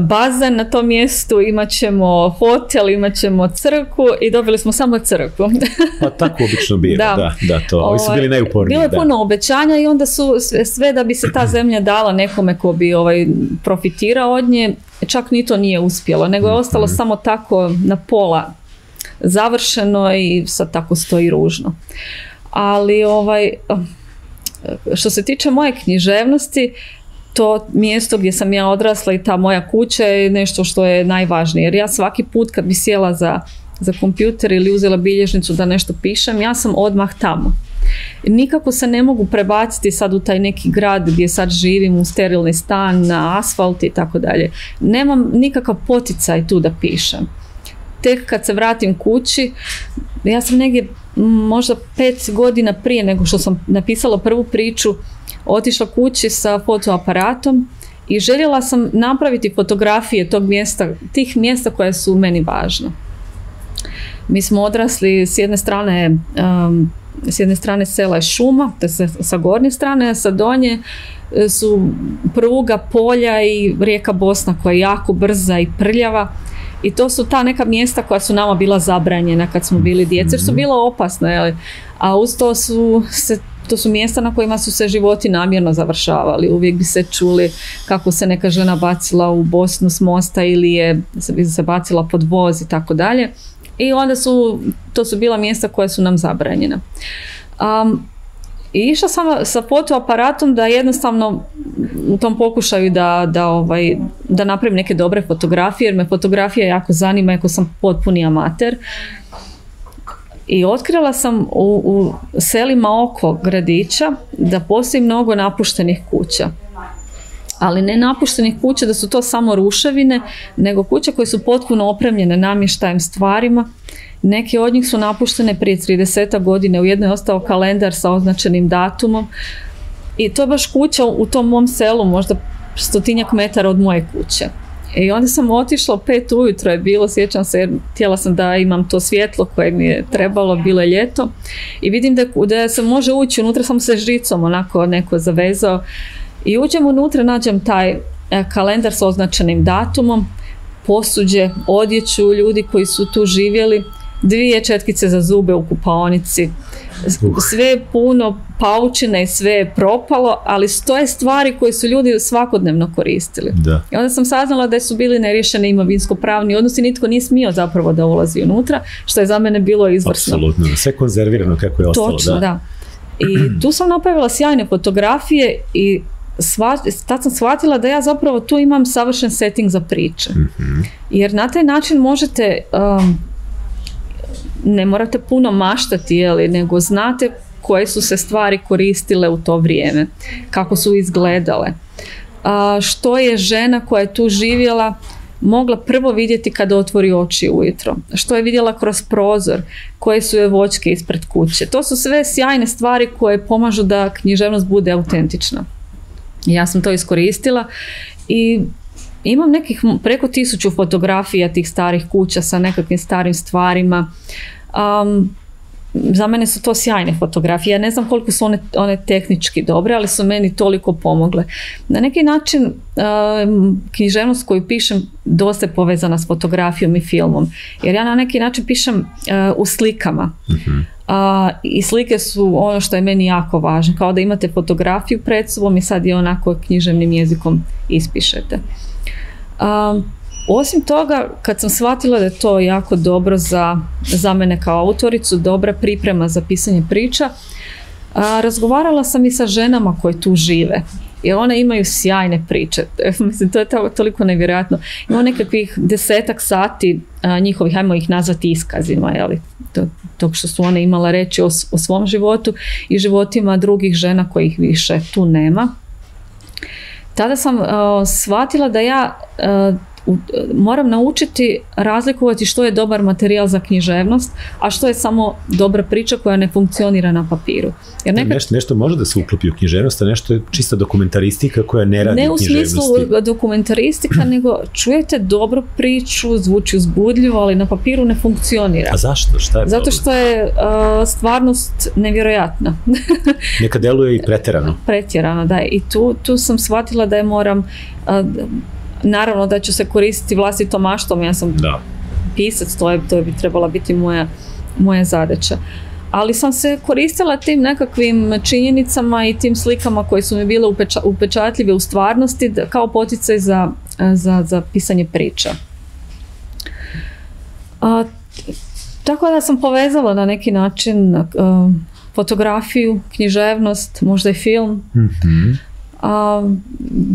bazen na tom mjestu, imat ćemo hotel, imat ćemo crkvu i dobili smo samo crkvu. Pa tako obično biva, da, Da. da, to. Ovi su Ovaj, bili najuporniji. Bilo je puno obećanja i onda su sve, sve da bi se ta zemlja dala nekome ko bi ovaj, profitirao od nje, čak ni to nije uspjelo, nego je ostalo Mhm. samo tako na pola završeno i sad tako stoji ružno. Ali ovaj, što se tiče moje književnosti, to mjesto gdje sam ja odrasla i ta moja kuća je nešto što je najvažnije. Jer ja svaki put kad bi sjela za, za kompjuter ili uzela bilježnicu da nešto pišem, ja sam odmah tamo. Nikako se ne mogu prebaciti sad u taj neki grad gdje sad živim, u sterilni stan, na asfalt i tako dalje. Nemam nikakav poticaj tu da pišem. Tek kad se vratim kući, ja sam negdje možda pet godina prije nego što sam napisala prvu priču, otišla kući sa fotoaparatom i željela sam napraviti fotografije tog mjesta, tih mjesta koja su meni važna. Mi smo odrasli s jedne strane s jedne strane sela je šuma, te sa, sa gornje strane, a sa donje e, su pruga, polja i rijeka Bosna koja je jako brza i prljava. I to su ta neka mjesta koja su nama bila zabranjena kad smo bili djece, jer su bila opasna, jel? a uz to su se to su mjesta na kojima su se životi namjerno završavali. Uvijek bi se čuli kako se neka žena bacila u Bosnu s mosta ili je se, se bacila pod voz i tako dalje. I onda su, to su bila mjesta koja su nam zabranjena. Um, i išla sam sa fotoaparatom da jednostavno u tom pokušaju da, da, ovaj, da napravim neke dobre fotografije, jer me fotografija jako zanima, ako sam potpuni amater. I otkrila sam u, u selima oko gradića da postoji mnogo napuštenih kuća. Ali ne napuštenih kuća da su to samo ruševine, nego kuće koje su potpuno opremljene namještajem stvarima. Neke od njih su napuštene prije 30 godine, u jednoj je ostao kalendar sa označenim datumom. I to je baš kuća u tom mom selu, možda stotinjak metara od moje kuće. I onda sam otišla, pet ujutro je bilo, sjećam se, jer htjela sam da imam to svjetlo koje mi je trebalo, bilo je ljeto. I vidim da, da se može ući unutra, sam se žicom onako neko zavezao. I uđem unutra, nađem taj e, kalendar s označenim datumom, posuđe, odjeću ljudi koji su tu živjeli, dvije četkice za zube u kupaonici, sve je puno paučine i sve je propalo, ali stoje stvari koje su ljudi svakodnevno koristili. Da. I onda sam saznala da su bili neriješeni imovinsko-pravni odnosi, nitko nije smio zapravo da ulazi unutra, što je za mene bilo izvrsno. Apsolutno. Sve konzervirano kako je ostalo. Točno, da. da. I tu sam napravila sjajne fotografije i sva, tad sam shvatila da ja zapravo tu imam savršen setting za priče. Mhm. Jer na taj način možete, um, ne morate puno maštati, jeli, nego znate koje su se stvari koristile u to vrijeme, kako su izgledale. A, što je žena koja je tu živjela mogla prvo vidjeti kada otvori oči ujutro, što je vidjela kroz prozor, koje su je voćke ispred kuće. To su sve sjajne stvari koje pomažu da književnost bude autentična. Ja sam to iskoristila i imam nekih preko tisuću fotografija tih starih kuća sa nekakvim starim stvarima. Za mene su to sjajne fotografije. Ja ne znam koliko su one, one tehnički dobre, ali su meni toliko pomogle. Na neki način književnost koju pišem dosta je povezana s fotografijom i filmom. Jer ja na neki način pišem u slikama. Mhm. I slike su ono što je meni jako važno. Kao da imate fotografiju pred sobom i sad je onako književnim jezikom ispišete. Osim toga, kad sam shvatila da je to jako dobro za, za mene kao autoricu, dobra priprema za pisanje priča, a, razgovarala sam i sa ženama koje tu žive. I one imaju sjajne priče. Mislim, to je to, toliko nevjerojatno. Ima nekakvih desetak sati njihovih, ajmo ih nazvati iskazima, jeli? To, tog što su one imala reći o, o svom životu i životima drugih žena kojih više tu nema. Tada sam shvatila da ja moram naučiti razlikovati što je dobar materijal za književnost, a što je samo dobra priča koja ne funkcionira na papiru. Jer nekad... nešto, nešto može da se uklopi u književnost, a nešto je čista dokumentaristika koja ne radi Ne u smislu dokumentaristika, nego čujete dobru priču, zvuči uzbudljivo, ali na papiru ne funkcionira. A zašto? Šta je Zato što je stvarnost nevjerojatna. Neka deluje i pretjerano. pretjerano, da. I tu, tu sam shvatila da je moram Naravno da ću se koristiti vlastitom maštom, ja sam da. pisac, to, je, to bi trebala biti moja, moja zadaća. Ali sam se koristila tim nekakvim činjenicama i tim slikama koje su mi bile upečatljive u stvarnosti kao poticaj za, za, za pisanje priča. A, tako da sam povezala na neki način fotografiju, književnost, možda i film. mm a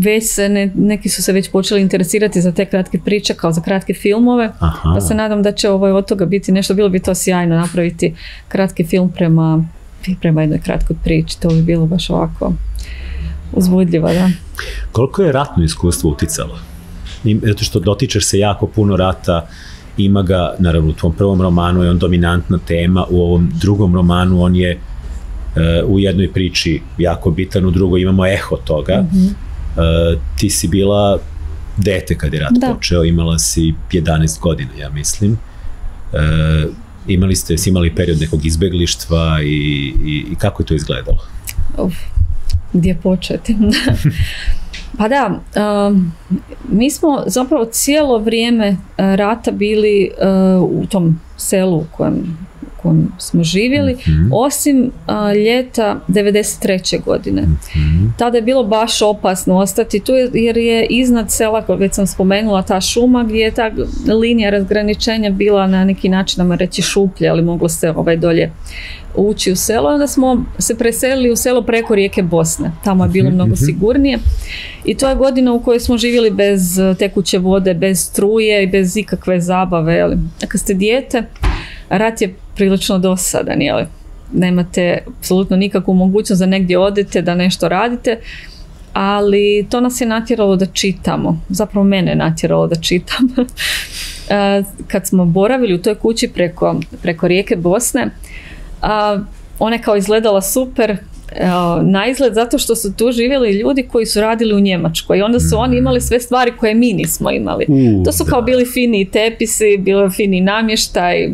već se neki su se već počeli interesirati za te kratke priče kao za kratke filmove. Aha. pa se nadam da će ovaj od toga biti nešto. Bilo bi to sjajno napraviti kratki film prema, prema jednoj kratkoj priči. To bi bilo baš ovako uzbudljivo da. Koliko je ratno iskustvo uticalo? Zato što dotičeš se jako puno rata ima ga, naravno u tvom prvom romanu je on dominantna tema, u ovom drugom romanu on je u jednoj priči jako bitan, u drugoj imamo eho toga. Mm ti si bila dete kad je rat počeo, imala si 11 godina, ja mislim. E, imali ste, si imali period nekog izbeglištva i, i, i kako je to izgledalo? Uf, gdje početi? pa da, um, mi smo zapravo cijelo vrijeme rata bili uh, u tom selu u kojem kojem smo živjeli, mhm. osim ljeta 93. godine. Mhm. Tada je bilo baš opasno ostati tu jer je iznad sela, već sam spomenula, ta šuma gdje je ta linija razgraničenja bila na neki način, nam reći šuplje, ali moglo se ovaj dolje ući u selo. Onda smo se preselili u selo preko rijeke Bosne. Tamo je bilo mhm, mnogo sigurnije. I to je godina u kojoj smo živjeli bez tekuće vode, bez struje i bez ikakve zabave. Kad ste dijete, rat je prilično dosadan, jel? Nemate apsolutno nikakvu mogućnost da negdje odete, da nešto radite, ali to nas je natjeralo da čitamo. Zapravo mene je natjeralo da čitam. Kad smo boravili u toj kući preko, preko rijeke Bosne, ona je kao izgledala super, na izgled zato što su tu živjeli ljudi koji su radili u Njemačkoj. I onda su oni imali sve stvari koje mi nismo imali. to su kao bili fini tepisi, bilo fini namještaj, e,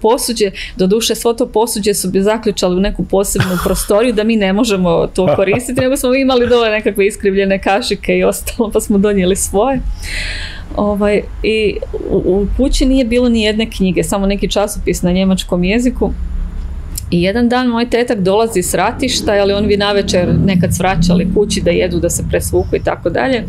posuđe, doduše svo to posuđe su bi zaključali u neku posebnu prostoriju da mi ne možemo to koristiti, nego smo imali dole nekakve iskrivljene kašike i ostalo pa smo donijeli svoje. Ovaj, I u, u kući nije bilo ni jedne knjige, samo neki časopis na njemačkom jeziku i jedan dan moj tetak dolazi s ratišta, ali on bi navečer nekad svraćali kući da jedu, da se presvuku i tako dalje.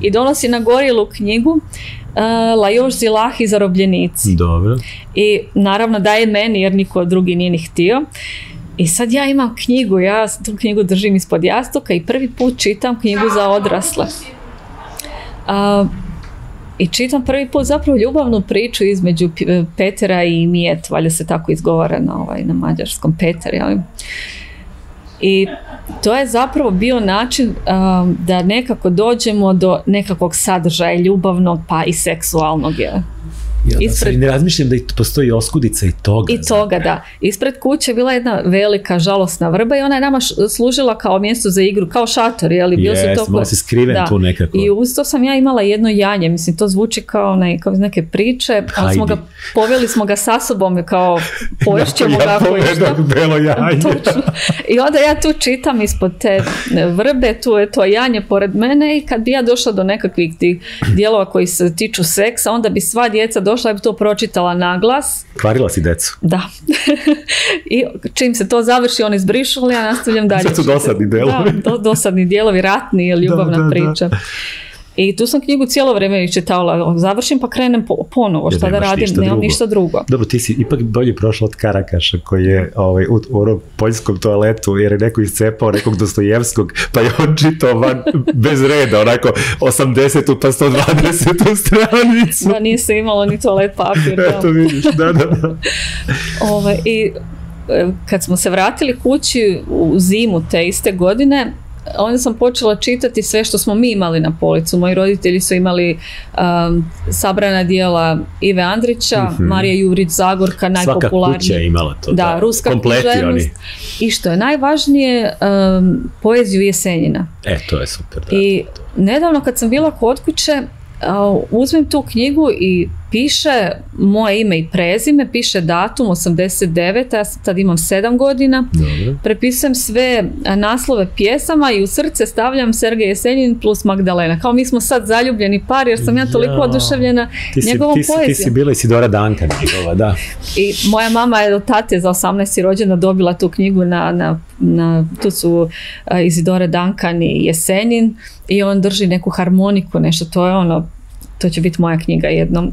I donosi na gorilu knjigu uh, La još zilahi zarobljenici. Dobro. I naravno daje meni jer niko drugi nije ni htio. I sad ja imam knjigu, ja tu knjigu držim ispod jastuka i prvi put čitam knjigu za odrasle. Uh, i čitam prvi put zapravo ljubavnu priču između e, Petera i Mijet, valjda se tako izgovara na, ovaj, na mađarskom Peter, jel? I to je zapravo bio način da nekako dođemo do nekakvog sadržaja ljubavnog pa i seksualnog. Ja, Ispred- ne razmišljam da i postoji oskudica i toga. I toga, da. Ispred kuće je bila jedna velika žalosna vrba i ona je nama služila kao mjesto za igru, kao šator, je li bio Jes, to... malo si skriven Da. tu nekako. I uz to sam ja imala jedno janje, mislim to zvuči kao, ne, kao iz neke priče, ali smo ga, poveli smo ga sa sobom kao poješćemo ga ja belo janje. Točno. I onda ja tu čitam ispod te vrbe, tu je to janje pored mene i kad bi ja došla do nekakvih tih dijelova koji se tiču seksa, onda bi sva djeca došla i bi to pročitala na glas. Kvarila si decu. Da. I čim se to završi, oni zbrišu, ali ja nastavljam dalje. Sad su dosadni dijelovi. Da, do- dosadni dijelovi, ratni ili ljubavna da, da. priča. I tu sam knjigu cijelo vrijeme iščitavala. Završim pa krenem po- ponovo. Šta da radim? ništa Nemam drugo. ništa drugo. Dobro, ti si ipak bolje prošla od Karakaša koji je ovaj, u, u onom poljskom toaletu jer je neko iscepao nekog Dostojevskog pa je on čitao van bez reda, onako 80. pa 120. stranicu. Da nije se imalo ni toalet papir. da. Eto vidiš, da, da, da. Ovaj, I e, kad smo se vratili kući u zimu te iste godine, onda sam počela čitati sve što smo mi imali na policu. Moji roditelji su imali um, sabrana dijela Ive Andrića, Marija Jurić Zagorka, Svaka najpopularnija. kuća je imala to. Da, ruska Kompleti književnost. I što je najvažnije, um, poeziju Jesenjina. E, to je super. Da. I nedavno kad sam bila kod kuće, a, uzmem tu knjigu i piše moje ime i prezime, piše datum 89. Ja sad tad imam 7 godina. Dobro. Prepisujem sve naslove pjesama i u srce stavljam Sergej Jesenjin plus Magdalena. Kao mi smo sad zaljubljeni par jer sam ja toliko Jao. oduševljena Ti si, njegovom ti, si, ti si bila Isidora Danka njegova, da. I moja mama je od tate za 18. rođena dobila tu knjigu na, na, na tu su a, Izidore Duncan i Jesenin i on drži neku harmoniku, nešto, to je ono, to će biti moja knjiga jednom.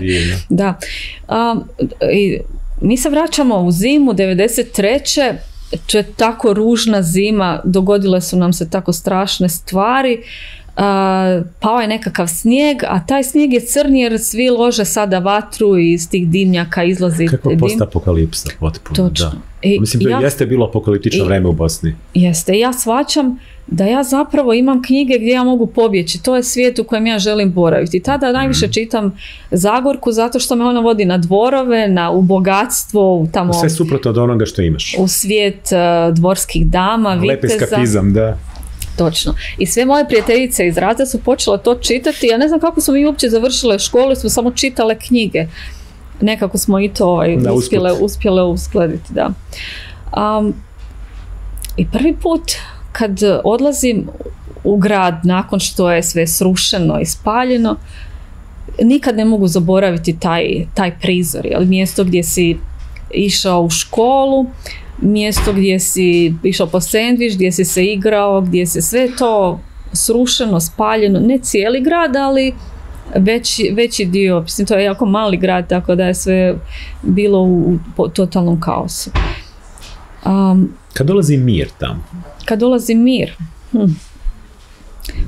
Divno. da. Um, i mi se vraćamo u zimu 93. To je tako ružna zima, dogodile su nam se tako strašne stvari. A, pao je nekakav snijeg, a taj snijeg je crni jer svi lože sada vatru i iz tih dimnjaka izlazi Kako dim. postapokalipsa, potpuno. Točno. Da. I Mislim, ja- jeste bilo apokaliptično i- vreme u Bosni. Jeste, ja shvaćam da ja zapravo imam knjige gdje ja mogu pobjeći. To je svijet u kojem ja želim boraviti. I tada najviše Mhm. čitam Zagorku zato što me ona vodi na dvorove, na, u bogatstvo, u tamo Sve suprotno od onoga što imaš. u svijet eh, dvorskih dama, viteza. eskapizam, da. Točno. I sve moje prijateljice iz razreda su počele to čitati. Ja ne znam kako smo mi uopće završile školu, smo samo čitale knjige. Nekako smo i to ovaj, uspjele uskladiti, da. Um, I prvi put kad odlazim u grad nakon što je sve srušeno i spaljeno, nikad ne mogu zaboraviti taj, taj prizor, jel? mjesto gdje si išao u školu, mjesto gdje si išao po sendvič, gdje si se igrao, gdje se sve to srušeno, spaljeno, ne cijeli grad, ali veći, veći dio, mislim to je jako mali grad, tako da je sve bilo u, po- totalnom kaosu. Um, Kad dolazi mir tamo, kad dolazi mir, hm,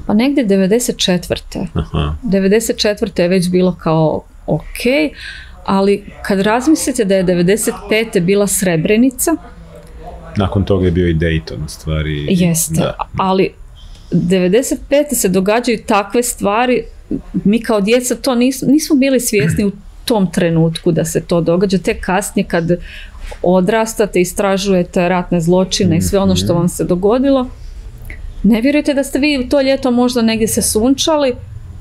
pa negdje 94. aha, 94. je već bilo kao ok, ali kad razmislite da je 95. bila Srebrenica, nakon toga je bio i Dayton u stvari. jeste, Da. ali 95. se događaju takve stvari, mi kao djeca to nis, nismo bili svjesni u tom trenutku da se to događa, tek kasnije kad odrastate, istražujete ratne zločine i sve ono što vam se dogodilo, ne vjerujete da ste vi to ljeto možda negdje se sunčali,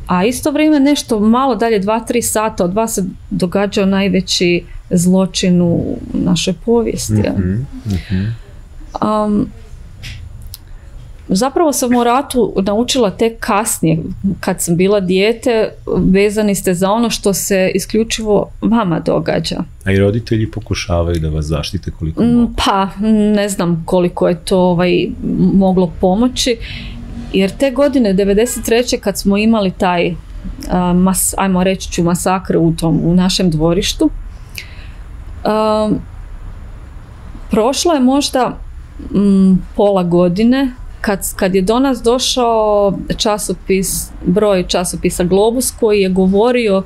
a isto vrijeme nešto malo dalje, dva, tri sata od vas se događao najveći zločin u našoj povijesti. jel? Mhm, mhm. Um, zapravo sam u ratu naučila tek kasnije, kad sam bila dijete, vezani ste za ono što se isključivo vama događa. A i roditelji pokušavaju da vas zaštite koliko Mm, mogu. Pa, ne znam koliko je to ovaj, moglo pomoći, jer te godine 93. kad smo imali taj, a, mas, ajmo reći ću, masakr u, tom, u našem dvorištu, um, prošlo je možda mm, pola godine kad, kad je do nas došao časopis, broj časopisa Globus koji je govorio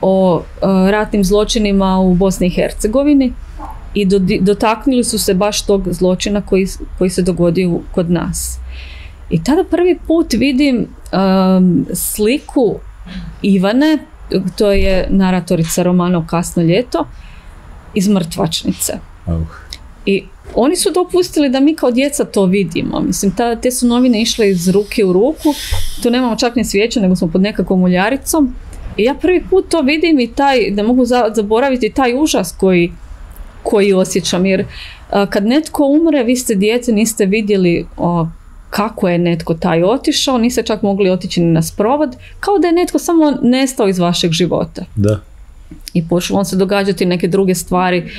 o e, ratnim zločinima u Bosni i Hercegovini i dodi- dotaknuli su se baš tog zločina koji, koji se dogodio kod nas. I tada prvi put vidim em, sliku Ivane to je naratorica romana Kasno ljeto iz Mrtvačnice. Au. I oni su dopustili da mi kao djeca to vidimo. Mislim, ta, te su novine išle iz ruke u ruku. Tu nemamo čak ni svijeće, nego smo pod nekakvom uljaricom. I ja prvi put to vidim i taj, da mogu za- zaboraviti taj užas koji, koji osjećam. Jer a, kad netko umre, vi ste dijete, niste vidjeli o, kako je netko taj otišao, niste čak mogli otići ni na sprovod, kao da je netko samo nestao iz vašeg života Da. i počelo vam se događati neke druge stvari,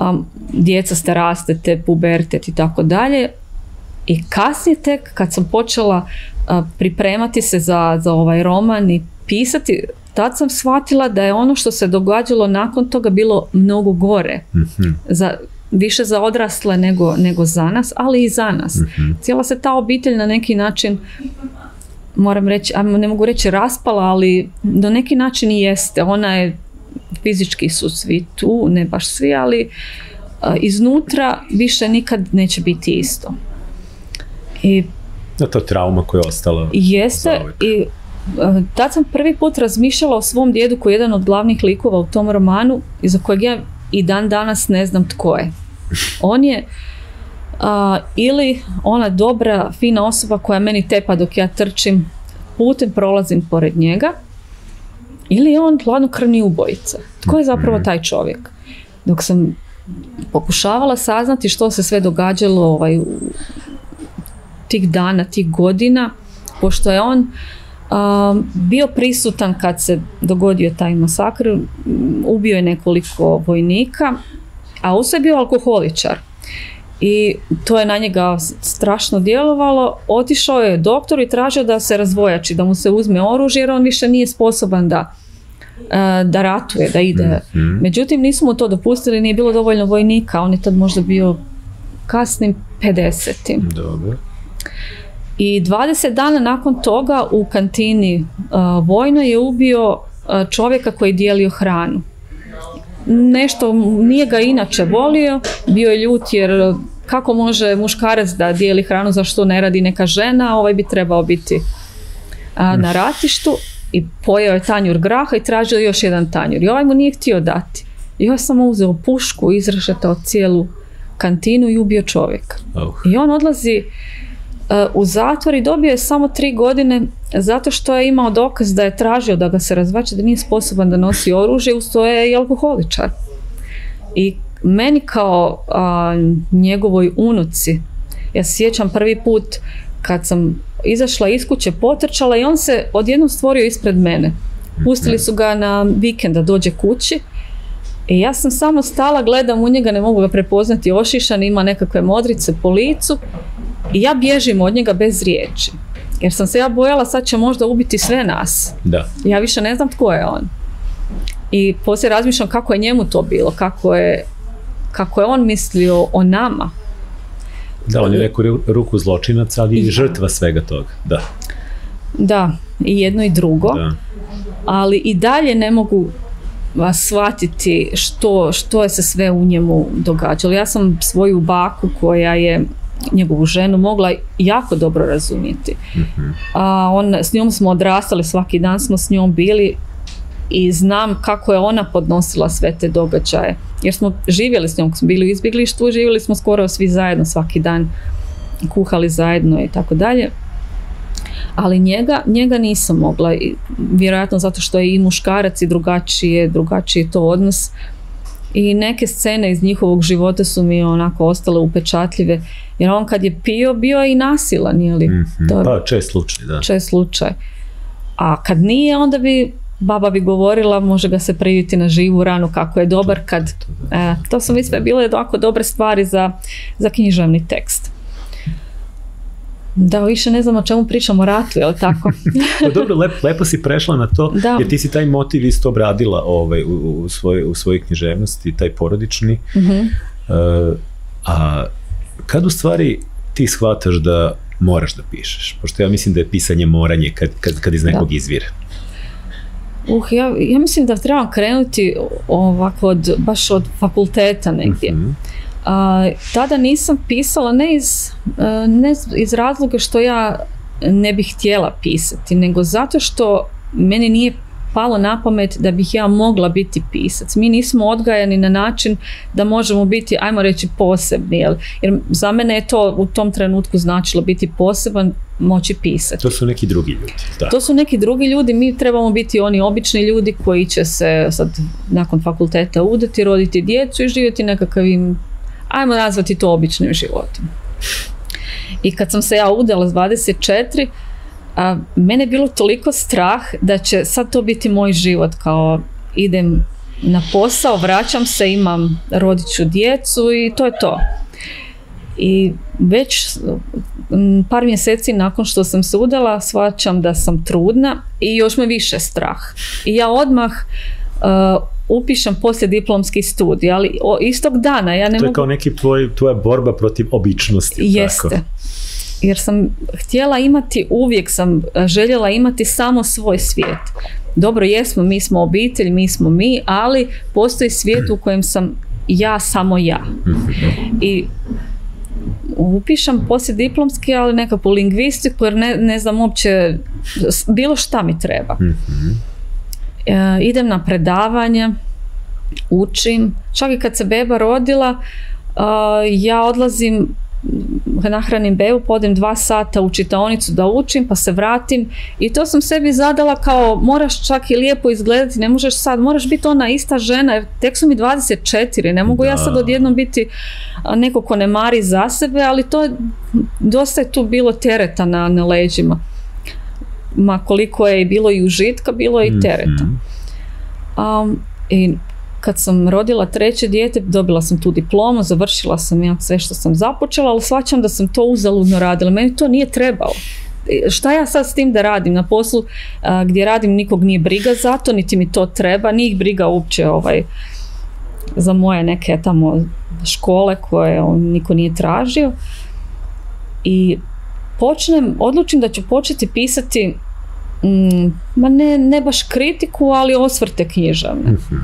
um, djeca ste rastete, pubertet i tako dalje. I kasnije tek kad sam počela uh, pripremati se za, za ovaj roman i pisati, tad sam shvatila da je ono što se događalo nakon toga bilo mnogo gore. Mhm. Za, više za odrasle nego, nego za nas, ali i za nas. Cijela se ta obitelj na neki način moram reći, ne mogu reći raspala, ali do neki način i jeste. Ona je, fizički su svi tu, ne baš svi, ali a, iznutra više nikad neće biti isto. I Da, to je trauma koja je ostala. jeste i a, tad sam prvi put razmišljala o svom djedu koji je jedan od glavnih likova u tom romanu i za kojeg ja i dan danas ne znam tko je. On je a, ili ona dobra, fina osoba koja meni tepa dok ja trčim, putem prolazim pored njega, ili je on hladnokrvni ubojica. Tko je zapravo taj čovjek? Dok sam pokušavala saznati što se sve događalo ovaj, u tih dana, tih godina, pošto je on um, bio prisutan kad se dogodio taj masakr, ubio je nekoliko vojnika, a uz je bio alkoholičar. I to je na njega strašno djelovalo. Otišao je doktor i tražio da se razvojači, da mu se uzme oružje jer on više nije sposoban da, e, da ratuje, da ide. Mhm. Međutim, nisu mu to dopustili, nije bilo dovoljno vojnika, on je tad možda bio kasnim 50 Dobro. i 20 dana nakon toga u kantini uh, vojnoj je ubio uh, čovjeka koji je dijelio hranu. Nešto, nije ga inače volio, bio je ljut jer kako može muškarac da dijeli hranu, zašto ne radi neka žena, a ovaj bi trebao biti uh, na ratištu i pojeo je tanjur graha i tražio još jedan tanjur i ovaj mu nije htio dati. I ovaj samo uzeo pušku, izrešetao cijelu kantinu i ubio čovjeka. I on odlazi u zatvor i dobio je samo tri godine zato što je imao dokaz da je tražio da ga se razvače, da nije sposoban da nosi oružje, uz to je i alkoholičar. I meni kao njegovoj unuci, ja sjećam prvi put kad sam izašla iz kuće, potrčala i on se odjednom stvorio ispred mene. Pustili su ga na vikend da dođe kući i ja sam samo stala, gledam u njega, ne mogu ga prepoznati, ošišan, ima nekakve modrice po licu i ja bježim od njega bez riječi. Jer sam se ja bojala sad će možda ubiti sve nas. Da. Ja više ne znam tko je on. I poslije razmišljam kako je njemu to bilo, kako je, kako je on mislio o nama. Da, on je neku ru- ruku zločinac, ali i žrtva svega toga. Da. Da, i jedno i drugo. da. ali i dalje ne mogu vas shvatiti što, što je se sve u njemu događalo. Ja sam svoju baku koja je njegovu ženu mogla jako dobro razumjeti. A on, s njom smo odrastali, svaki dan smo s njom bili i znam kako je ona podnosila sve te događaje. Jer smo živjeli s njom, smo bili u izbjeglištvu, živjeli smo skoro svi zajedno svaki dan, kuhali zajedno i tako dalje. Ali njega, njega nisam mogla, vjerojatno zato što je i muškarac i drugačije, drugačiji to odnos. I neke scene iz njihovog života su mi onako ostale upečatljive, jer on kad je pio, bio je i nasilan, je li? Mhm. To je Pa čest slučaj, da. čest slučaj. A kad nije, onda bi baba bi govorila, može ga se priviti na živu ranu kako je dobar kad... E, to su mi sve bile jako dobre stvari za, za književni tekst. Da, više ne znam o čemu pričamo o ratu, je li tako? Pa dobro, lep, lepo si prešla na to, Da. jer ti si taj motiv isto obradila ovaj, u, u, svoj, u svojoj književnosti, taj porodični. Mhm. E, a kad u stvari ti shvataš da moraš da pišeš? Pošto ja mislim da je pisanje moranje kad, kad, kad iz nekog izvire. Uh, ja, ja mislim da trebam krenuti ovako od, baš od fakulteta negdje. A, tada nisam pisala ne iz, e, ne iz razloga što ja ne bih htjela pisati, nego zato što meni nije palo na pamet da bih ja mogla biti pisac. Mi nismo odgajani na način da možemo biti, ajmo reći, posebni. Jer, jer za mene je to u tom trenutku značilo biti poseban, moći pisati. To su neki drugi ljudi. Da. To su neki drugi ljudi, mi trebamo biti oni obični ljudi koji će se sad nakon fakulteta udati, roditi djecu i živjeti nekakvim, ajmo nazvati to običnim životom. I kad sam se ja udala s 24, a, mene je bilo toliko strah da će sad to biti moj život, kao idem na posao, vraćam se, imam rodiću djecu i to je to. I već par mjeseci nakon što sam se udala shvaćam da sam trudna i još me više strah. I ja odmah upišem poslije diplomski studij, ali istog dana ja ne to mogu... je kao neki tvoj, tvoja borba protiv običnosti. Jeste. Tako. Jer sam htjela imati, uvijek sam željela imati samo svoj svijet. Dobro, jesmo, mi smo obitelj, mi smo mi, ali postoji svijet u kojem sam ja samo ja. I upišem poslije diplomski, ali nekakvu lingvistiku jer ne, ne znam uopće bilo šta mi treba. E, idem na predavanje, učim. Čak i kad se beba rodila, ja odlazim nahranim bebu, podem dva sata u čitaonicu da učim, pa se vratim i to sam sebi zadala kao moraš čak i lijepo izgledati, ne možeš sad, moraš biti ona ista žena, jer tek su mi 24, ne mogu ja sad odjednom biti neko ko ne mari za sebe, ali to dosta je tu bilo tereta na, na leđima. Ma koliko je bilo i užitka, bilo je i tereta. Um, I kad sam rodila treće dijete, dobila sam tu diplomu, završila sam ja sve što sam započela, ali shvaćam da sam to uzaludno radila. Meni to nije trebalo. Šta ja sad s tim da radim na poslu gdje radim nikog nije briga za to, niti mi to treba, nije ih briga uopće ovaj, za moje neke tamo škole koje on niko nije tražio. I počnem, odlučim da ću početi pisati mm, ma ne, ne baš kritiku, ali osvrte književne. Mhm.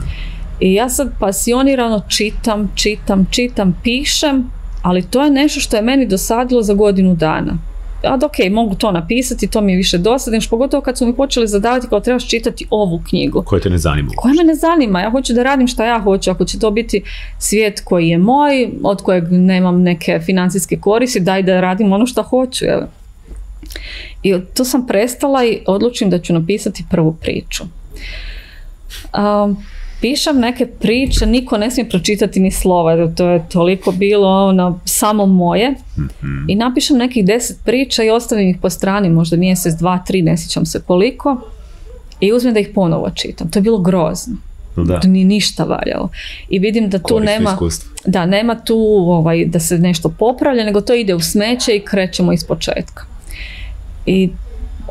I ja sad pasionirano čitam, čitam, čitam, pišem, ali to je nešto što je meni dosadilo za godinu dana. A ok, mogu to napisati, to mi je više dosadno, pogotovo kad su mi počeli zadavati kao trebaš čitati ovu knjigu. Koja te ne zanima? Koja me ne zanima, ja hoću da radim šta ja hoću, ako će to biti svijet koji je moj, od kojeg nemam neke financijske koristi, daj da radim ono što hoću. Jel? I to sam prestala i odlučim da ću napisati prvu priču. Um, pišem neke priče, niko ne smije pročitati ni slova, to je toliko bilo ono, samo moje. Mhm. I napišem nekih deset priča i ostavim ih po strani, možda mjesec, dva, tri, ne sjećam se koliko. I uzmem da ih ponovo čitam. To je bilo grozno. Da. To nije ništa valjalo. I vidim da tu nema, da nema tu ovaj, da se nešto popravlja, nego to ide u smeće i krećemo iz početka. I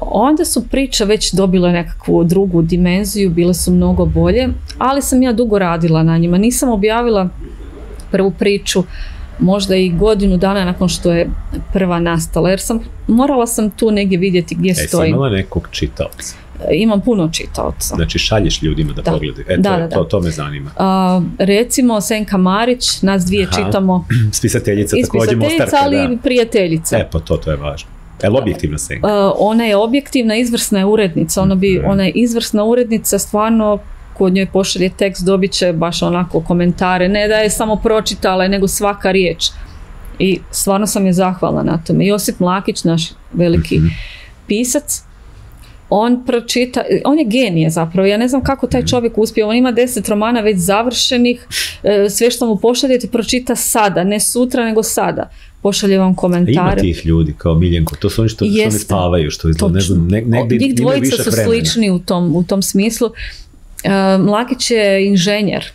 onda su priče već dobile nekakvu drugu dimenziju, bile su mnogo bolje, ali sam ja dugo radila na njima. Nisam objavila prvu priču možda i godinu dana nakon što je prva nastala, jer sam, morala sam tu negdje vidjeti gdje e, stojim. imala nekog čitaoca? E, imam puno čitaoca. Znači šalješ ljudima da, pogledaju. E, da, to, to, me zanima. A, recimo Senka Marić, nas dvije čitamo. Spisateljica također Spisateljica, ali prijateljica. E, pa to, to je važno. Je objektivna Senka? Uh, ona je objektivna, izvrsna je urednica. Ona, bi, ona je izvrsna urednica, stvarno kod njoj pošalje tekst, dobit će baš onako komentare. Ne da je samo pročitala, nego svaka riječ. I stvarno sam je zahvalna na tome. Josip Mlakić, naš veliki mhm. pisac, on pročita, on je genije zapravo, ja ne znam kako taj čovjek uspije, on ima deset romana već završenih, e, sve što mu pošaljete pročita sada, ne sutra nego sada pošalje vam komentare. Ima tih ljudi kao Miljenko, to su oni što, što ne spavaju, što izgleda, ne znam, ne, negdje Njih dvojica su slični u tom, u tom smislu. Uh, Mlakić je inženjer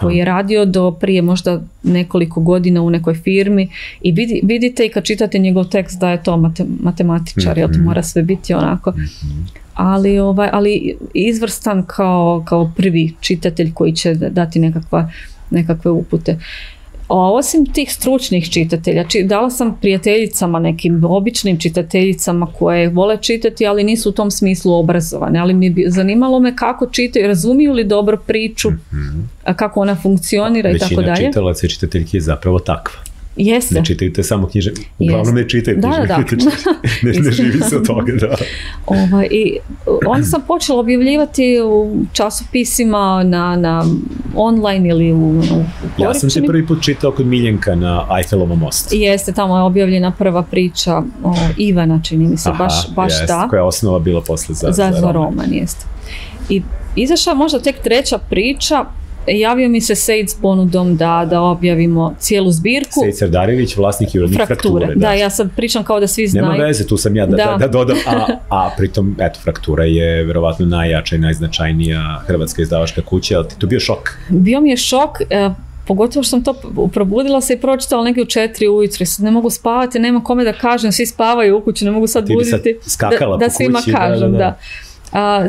koji je radio do prije možda nekoliko godina u nekoj firmi i vidi, vidite i kad čitate njegov tekst da je to mate, matematičar, mm to mhm. mora sve biti onako. Mhm. Ali, ovaj, ali izvrstan kao, kao prvi čitatelj koji će dati nekakva, nekakve upute. A osim tih stručnih čitatelja, dala sam prijateljicama, nekim običnim čitateljicama koje vole čitati, ali nisu u tom smislu obrazovane, ali mi bi zanimalo me kako čitaju, razumiju li dobro priču, mm kako ona funkcionira i tako dalje. Većina čitalaca i čitateljki je zapravo takva. Jeste. Ne čitaju te samo knjiže, uglavnom ne čitaju da, da, da. ne, ne živi se od toga, da. Ovaj, I onda sam počela objavljivati u časopisima na, na online ili u, u Ja sam se prvi put čitao kod Miljenka na Eiffelovom mostu. Jeste, tamo je objavljena prva priča o Ivana, čini mi se, Aha, baš, baš jest, da. Koja je osnova bila posle za, za, za, za roman. roman jeste. I izašla možda tek treća priča, javio mi se Sejд s ponudom da, da objavimo cijelu zbirku. Sejд Sardarević, vlasnik i urednik frakture. frakture. da. ja sad pričam kao da svi znaju. Nema veze, tu sam ja da, da. Da. da, dodam, a, a pritom, eto, fraktura je verovatno najjača i najznačajnija hrvatska izdavačka kuća, ali ti to bio šok? Bio mi je šok, e, pogotovo što sam to probudila se i pročitala negdje u četiri ujutro, sad ne mogu spavati, nema kome da kažem, svi spavaju u kući, ne mogu sad Ti bi sad buditi skakala da, da po svima kući, da, kažem, da, da.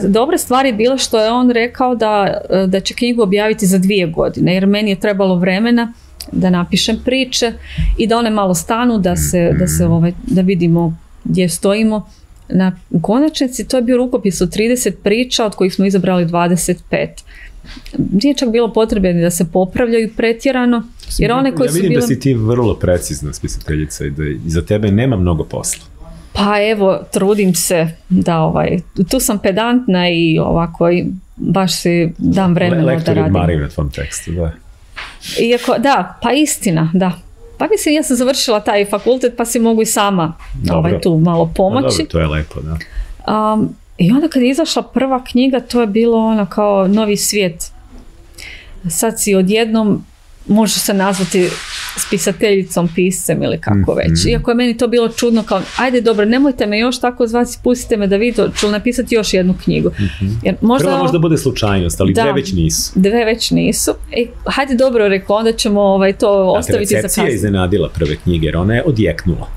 Dobra stvar je bila što je on rekao da, da će knjigu objaviti za dvije godine, jer meni je trebalo vremena da napišem priče i da one malo stanu, da se, da se ovaj, da vidimo gdje stojimo. Na, u konačnici to je bio rukopis od 30 priča od kojih smo izabrali 25. Nije čak bilo potrebe ni da se popravljaju pretjerano, jer one koje ja su vidim bile... da si ti vrlo precizna spisateljica i da iza tebe nema mnogo posla. Pa evo, trudim se da ovaj, tu sam pedantna i ovako i baš si dam vremena da radim. odmaraju na tvom tekstu, da. Iako, da, pa istina, da. Pa mislim, ja sam završila taj fakultet pa si mogu i sama Dobro. ovaj, tu malo Pa pomoći. dobro, to je lepo, da. Um, I onda kad je izašla prva knjiga, to je bilo ono kao novi svijet. Sad si odjednom, može se nazvati spisateljicom, piscem ili kako Mhm. već. Iako je meni to bilo čudno kao, ajde dobro, nemojte me još tako zvati, pustite me da vi to, ću napisati još jednu knjigu. Jer možda, Prva možda bude slučajnost, ali Da. dve već nisu. dve već nisu. E, hajde dobro, rekao, onda ćemo ovaj, to ostaviti za recepcija je kasnije. iznenadila prve knjige, jer ona je odjeknula.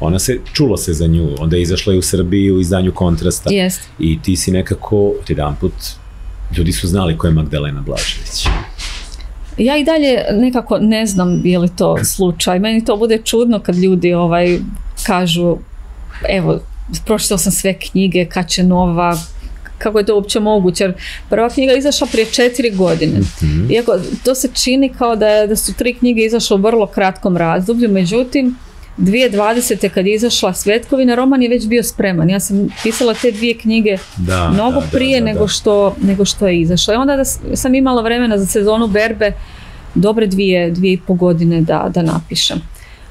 Ona se, čulo se za nju, onda je izašla i u Srbiji u izdanju Kontrasta. I ti si nekako, jedan put, ljudi su znali ko je Magdalena Blažević. Ja i dalje nekako ne znam je li to slučaj. Meni to bude čudno kad ljudi ovaj kažu evo, pročitao sam sve knjige, kad će nova, kako je to uopće moguće, jer prva knjiga je izašla prije četiri godine. Mhm. Iako to se čini kao da, da su tri knjige izašle u vrlo kratkom razdoblju, međutim, 2020. kad je izašla Svetkovina, roman je već bio spreman. Ja sam pisala te dvije knjige Da, mnogo da, prije da, nego. Što, nego što je izašla. I onda sam imala vremena za sezonu berbe dobre dvije, dvije i pol godine da, da napišem.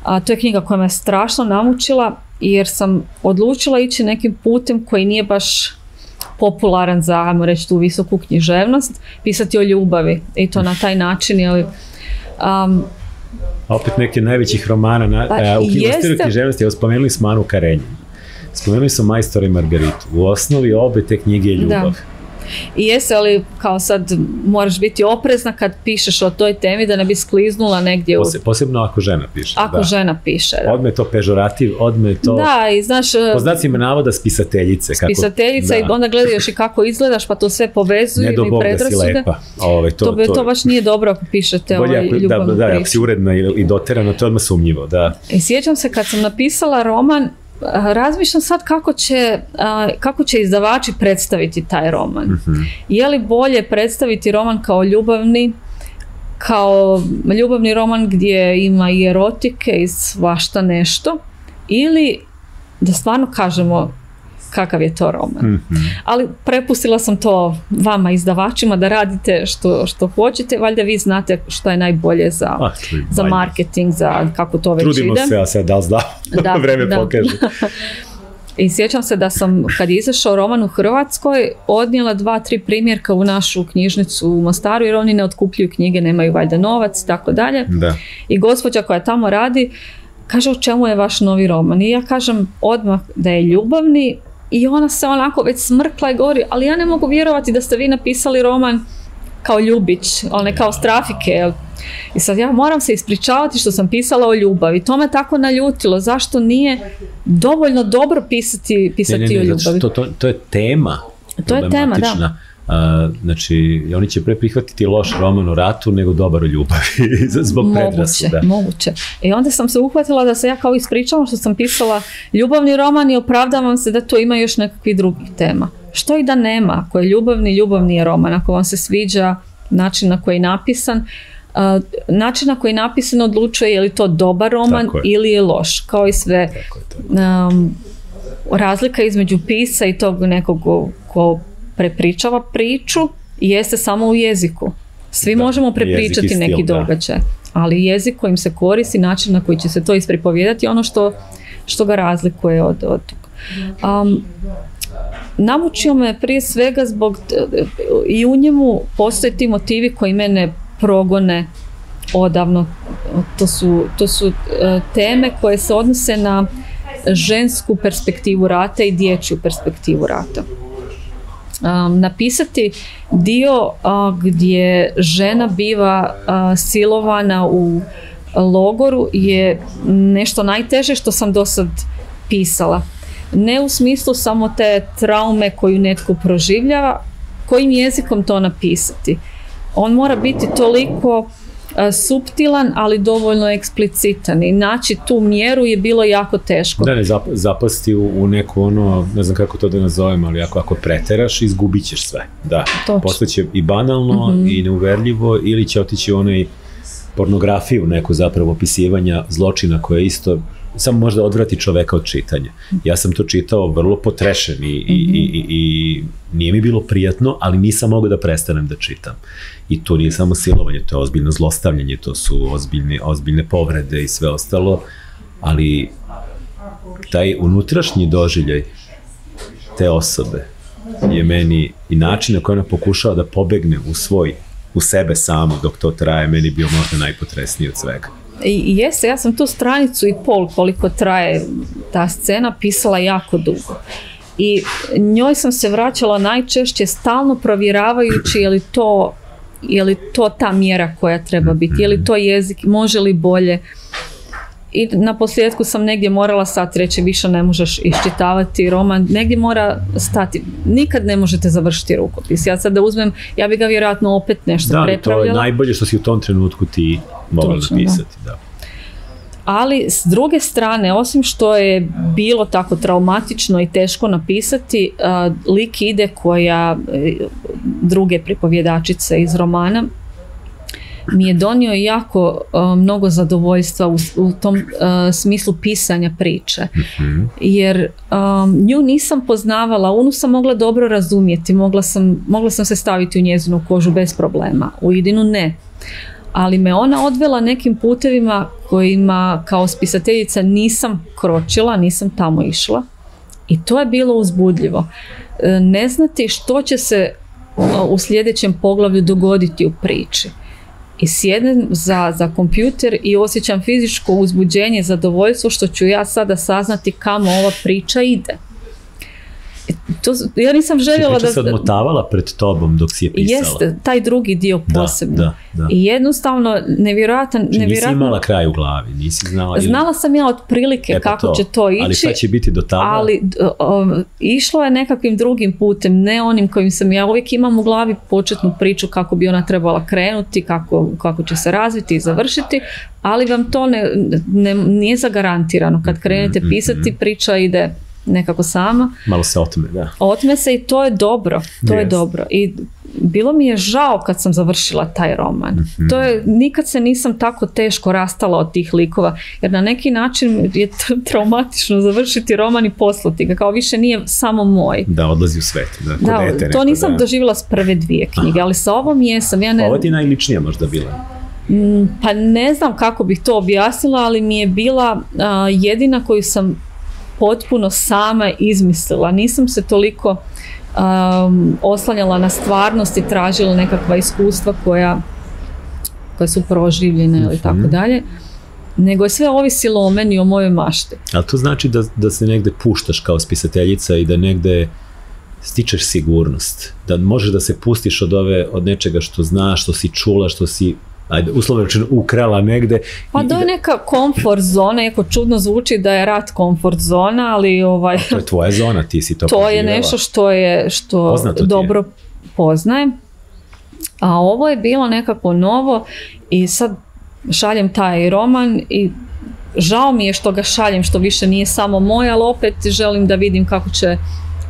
A to je knjiga koja me strašno namučila jer sam odlučila ići nekim putem koji nije baš popularan za, ajmo reći, tu visoku književnost, pisati o ljubavi i to na taj način, jeli, um, Opet neke najvećih romana na, Pa a, u jeste. književnosti, evo spomenuli smo Anu Karenjinu. Spomenuli smo Majstora i Margaritu. U osnovi obe te knjige je ljubav. I jeste, ali kao sad moraš biti oprezna kad pišeš o toj temi da ne bi skliznula negdje u... Pose- posebno ako žena piše. Ako da. žena piše. Da. Odme je to pežorativ, odme je to... Da, i znaš, Po znacima navoda spisateljice. Kako, pisateljica da. i onda gledaš i kako izgledaš pa to sve povezuju Ne do Bog da si lepa. Ove, to, To, to, to baš nije dobro ako pišete bolje ovaj ako, da, ljubavnu da, ako si uredna i, i doterana, to je odmah sumnjivo, da. I sjećam se kad sam napisala roman, razmišljam sad kako će, kako će izdavači predstaviti taj roman. Mhm. Je li bolje predstaviti roman kao ljubavni, kao ljubavni roman gdje ima i erotike i svašta nešto, ili da stvarno kažemo kakav je to roman. Mhm. Ali prepustila sam to vama izdavačima da radite što, što hoćete, valjda vi znate što je najbolje za, Ah, čuj, za marketing, za kako to već Trudimo ide. se, a sad da zna, Da, vreme da. pokaže. I sjećam se da sam, kad je izašao roman u Hrvatskoj, odnijela dva, tri primjerka u našu knjižnicu u Mostaru, jer oni ne otkupljuju knjige, nemaju valjda novac i tako dalje. Da. I gospođa koja tamo radi, kaže o čemu je vaš novi roman. I ja kažem odmah da je ljubavni i ona se onako već smrkla i govori, ali ja ne mogu vjerovati da ste vi napisali roman kao ljubić, one kao strafike. jel? I sad ja moram se ispričavati što sam pisala o ljubavi. To me tako naljutilo. Zašto nije dovoljno dobro pisati, pisati Ne, ne, o ne, zato ljubavi? što to, to je tema. To je tema, da. A, znači, oni će pre prihvatiti loš roman o ratu nego dobar o ljubavi, zbog Moguće, predrasuda. moguće. I onda sam se uhvatila da se ja kao ispričavam što sam pisala ljubavni roman i opravdavam se da tu ima još nekakvih drugih tema. Što i da nema, ako je ljubavni, ljubavni je roman. Ako vam se sviđa način na koji je napisan, a, način na koji je napisano odlučuje je li to dobar roman je. ili je loš, kao i sve. Tako je to. Um, razlika između pisa i tog nekog ko- ko prepričava priču jeste samo u jeziku. Svi Da, možemo prepričati stil, neki da. događaj, ali jezik kojim se koristi, način na koji će se to ispripovijedati je ono što, što ga razlikuje od, od toga. Um, namučio me prije svega zbog i u njemu postoje ti motivi koji mene progone odavno. To su, to su e, teme koje se odnose na žensku perspektivu rata i dječju perspektivu rata. Um, napisati dio a, gdje žena biva a, silovana u logoru je nešto najteže što sam do sad pisala. Ne u smislu samo te traume koju netko proživljava, kojim jezikom to napisati. On mora biti toliko suptilan, ali dovoljno eksplicitan i naći tu mjeru je bilo jako teško. Da ne zap- zapasti u, u neku ono, ne znam kako to da nazovem, ali ako, ako preteraš, izgubit ćeš sve. Da, Točno. postaće i banalno Mhm. i neuverljivo ili će otići u onaj pornografiju neku zapravo opisivanja zločina koje isto samo možda odvrati čoveka od čitanja. Ja sam to čitao vrlo potrešen i, i, i, i, i nije mi bilo prijatno, ali nisam mogao da prestanem da čitam. I to nije samo silovanje, to je ozbiljno zlostavljanje, to su ozbiljne, ozbiljne povrede i sve ostalo, ali taj unutrašnji doživljaj te osobe je meni i način na koji ona pokušava da pobegne u svoj u sebe samu dok to traje, meni bio možda najpotresniji od svega. I jeste, ja sam tu stranicu i pol koliko traje ta scena pisala jako dugo. I njoj sam se vraćala najčešće stalno provjeravajući je li to je li to ta mjera koja treba biti, je li to jezik, može li bolje. I na posljedku sam negdje morala stati reći više ne možeš iščitavati roman, negdje mora stati. Nikad ne možete završiti rukopis. Ja sad da uzmem, ja bi ga vjerojatno opet nešto Da, ali to je prepravljala. najbolje što si u tom trenutku ti mogla napisati. Da. Ali s druge strane, osim što je bilo tako traumatično i teško napisati, a, lik ide koja e, druge pripovjedačice iz romana mi je donio jako a, mnogo zadovoljstva u, u tom smislu pisanja priče. Mhm. Jer a, nju nisam poznavala, Unu sam mogla dobro razumjeti, mogla sam, mogla sam se staviti u njezinu kožu bez problema, u Idinu ne ali me ona odvela nekim putevima kojima kao spisateljica nisam kročila, nisam tamo išla i to je bilo uzbudljivo. E, Ne znati što će se u sljedećem poglavlju dogoditi u priči. I sjednem za, za kompjuter i osjećam fizičko uzbuđenje, zadovoljstvo što ću ja sada saznati kamo ova priča ide. To, ja nisam željela Priča da... se odmotavala pred tobom dok si je pisala. Jeste, taj drugi dio Da, posebno. Da, da. I jednostavno, nevjerojatan, Znači, nisi nevjerojatno, imala kraj u glavi, nisi znala... znala sam ja otprilike kako će to ići, Ali šta će biti do tada? ali išlo je nekakvim drugim putem, ne onim kojim sam ja uvijek imam u glavi početnu priču kako bi ona trebala krenuti, kako, kako će se razviti i završiti, ali vam to ne, ne, nije zagarantirano. Kad krenete Mhm, pisati, priča ide nekako sama. Malo se otme, da. Otme se i to je dobro. To je Jest. dobro. I bilo mi je žao kad sam završila taj roman. Mhm. To je, nikad se nisam tako teško rastala od tih likova, jer na neki način je tra- traumatično završiti roman i poslati ga, kao više nije samo moj. Da, odlazi u svet. Da, Da, dete to neko, nisam da. doživjela s prve dvije knjige, ali sa ovom jesam. Ja ne, Ovo ti je najličnija možda bila. Mm, Pa ne znam kako bih to objasnila, ali mi je bila a, jedina koju sam potpuno sama izmislila. Nisam se toliko um, oslanjala na stvarnost i tražila nekakva iskustva koja, koja su proživljene ili tako Mhm. dalje. Nego je sve ovisilo o meni i o mojoj mašti. Ali to znači da, da se negde puštaš kao spisateljica i da negde stičeš sigurnost. Da možeš da se pustiš od ove, od nečega što znaš, što si čula, što si ajde, uslovno rečeno ukrala negde. Pa i- to je neka komfort zona, iako čudno zvuči da je rat komfort zona, ali ovaj, To je tvoja zona, ti si to to je nešto što je što Poznato ti je. dobro poznajem. A ovo je bilo nekako novo i sad šaljem taj roman i žao mi je što ga šaljem, što više nije samo moj, ali opet želim da vidim kako će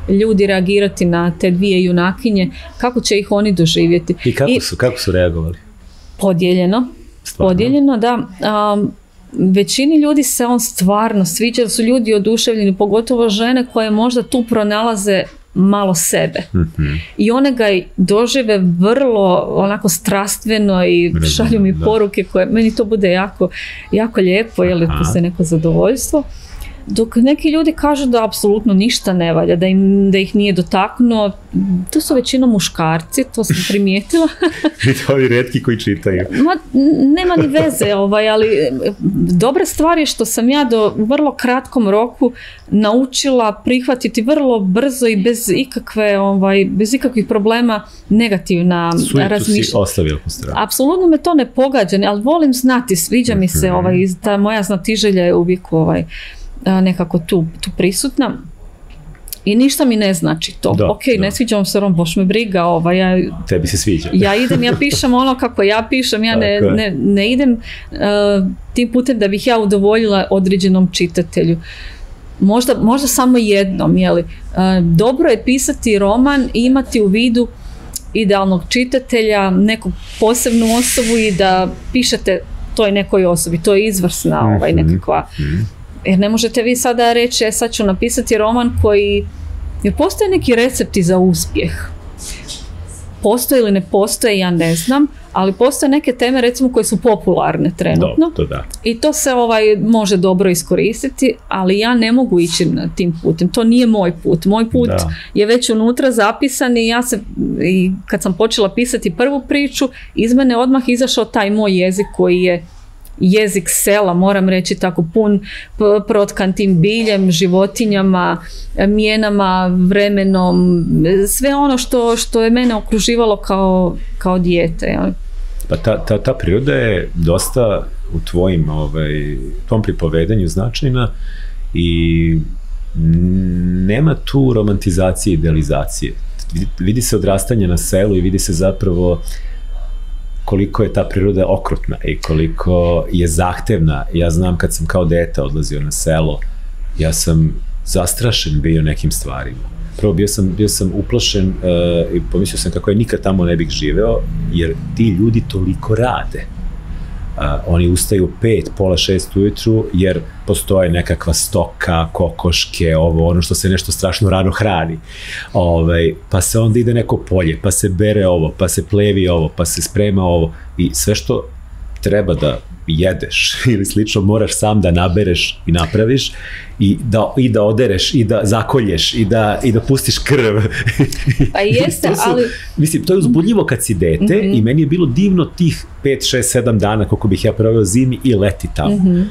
ljudi reagirati na te dvije junakinje, kako će ih oni doživjeti. I kako I- su, kako su reagovali? Podijeljeno. Stvarno? podijeljeno, da. Um, većini ljudi se on stvarno sviđa, jer su ljudi oduševljeni, pogotovo žene koje možda tu pronalaze malo sebe. Mhm. I one ga dožive vrlo onako strastveno i Razumem, šalju mi da. poruke koje, meni to bude jako, jako lijepo, jer to se neko zadovoljstvo. Dok neki ljudi kažu da apsolutno ništa ne valja, da, im, da ih nije dotaknuo, to su većinom muškarci, to sam primijetila. I to ovi redki koji čitaju. Ma, nema ni veze, ovaj, ali e, dobra stvar je što sam ja do vrlo kratkom roku naučila prihvatiti vrlo brzo i bez ikakve, ovaj, bez ikakvih problema negativna Sujetu si razmišljanja. ostavio po stranu. Apsolutno me to ne pogađa, ali volim znati, sviđa mi se, Mhm. ovaj, ta moja znatiželja je uvijek ovaj, nekako tu, tu prisutna. I ništa mi ne znači to. Da, ok, da. ne sviđa vam se, on baš me briga, ovaj, ja Tebi se sviđa. ja idem, ja pišem ono kako ja pišem, ja ne, ne, ne idem uh, tim putem da bih ja udovoljila određenom čitatelju. Možda, možda samo jednom, jeli. Uh, dobro je pisati roman i imati u vidu idealnog čitatelja, neku posebnu osobu i da pišete toj nekoj osobi. To je izvrsna ovaj, Mhm. nekakva Mhm. Jer ne možete vi sada reći, e, sad ću napisati roman koji, jer postoje neki recepti za uspjeh. Postoje ili ne postoje, ja ne znam, ali postoje neke teme recimo koje su popularne trenutno Dobro, to da. i to se ovaj može dobro iskoristiti, ali ja ne mogu ići na tim putem. To nije moj put. Moj put Da. je već unutra zapisan i ja se i kad sam počela pisati prvu priču, iz mene odmah izašao taj moj jezik koji je jezik sela, moram reći tako pun protkan tim biljem, životinjama, mijenama, vremenom, sve ono što, što je mene okruživalo kao, kao dijete. Pa ta, ta, ta priroda je dosta u tvojim, ovaj, tom pripovedanju značajna i nema tu romantizacije idealizacije. Vidi se odrastanje na selu i vidi se zapravo koliko je ta priroda okrutna i koliko je zahtevna. Ja znam kad sam kao dete odlazio na selo, ja sam zastrašen bio nekim stvarima. Prvo bio sam, bio sam uplašen uh, i pomislio sam kako ja nikad tamo ne bih živeo, jer ti ljudi toliko rade. Oni ustaju pet, pola šest ujutru, jer postoje nekakva stoka, kokoške, ovo, ono što se nešto strašno rano hrani. Ovaj, pa se onda ide neko polje, pa se bere ovo, pa se plevi ovo, pa se sprema ovo i sve što treba da jedeš ili slično moraš sam da nabereš i napraviš i da, i da odereš i da zakolješ i da, i da pustiš krv. Pa jeste, su- ali Mislim, to je uzbudljivo kad si dete Mhm. i meni je bilo divno tih 5, 6, 7 dana koliko bih ja proveo zimi i leti tamo. Mhm.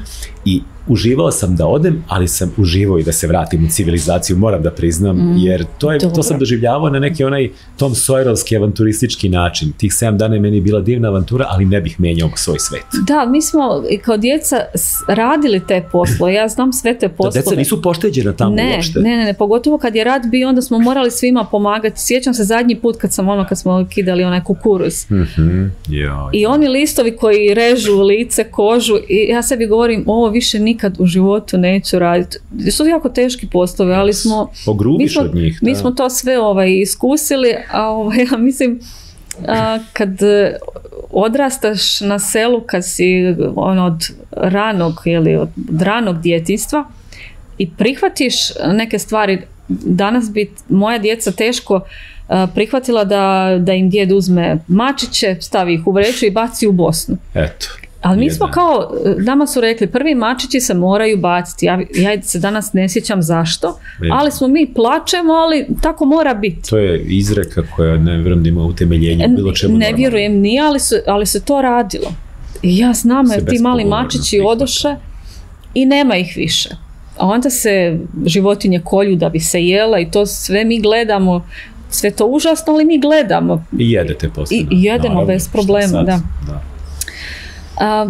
I uživao sam da odem, ali sam uživao i da se vratim u civilizaciju, moram da priznam, Mm, jer to, je, to sam doživljavao na neki onaj Tom Sawyerovski avanturistički način. Tih 7 dana je meni bila divna avantura, ali ne bih menjao svoj svet. Da, mi smo i kao djeca radili te poslove. Ja znam sve te Da poslove. deca nisu pošteđena tamo ne, uopšte. ne, ne, ne, pogotovo kad je rat bio, onda smo morali svima pomagati. Sjećam se zadnji put kad sam ono, kad smo kidali onaj kukuruz. Mhm, joj. I oni listovi koji režu lice, kožu i ja sebi govorim ovo više nikad u životu neću raditi. Su jako teški poslovi, ali smo mi Pogrubiš smo, od njih. mi da. smo to sve ovaj, iskusili, a ovaj, ja mislim a, kad e, odrastaš na selu, kad si ono, od ranog ili od ranog djetinstva i prihvatiš neke stvari, danas bi moja djeca teško a, prihvatila da, da im djed uzme mačiće, stavi ih u vreću i baci u Bosnu. Eto. Ali mi smo kao, nama su rekli, prvi mačići se moraju baciti. Ja, ja se danas ne sjećam zašto, ali smo mi plačemo, ali tako mora biti. To je izreka koja ne vjerujem da ima utemeljenje bilo čemu ne vjerujem ni, ali se, ali se to radilo. I ja znam, jer ti mali mačići odoše i nema ih više. A onda se životinje kolju da bi se jela i to sve mi gledamo, sve to užasno, ali mi gledamo. I jedete poslije. I- jedemo naravno, bez problema, da. da. A,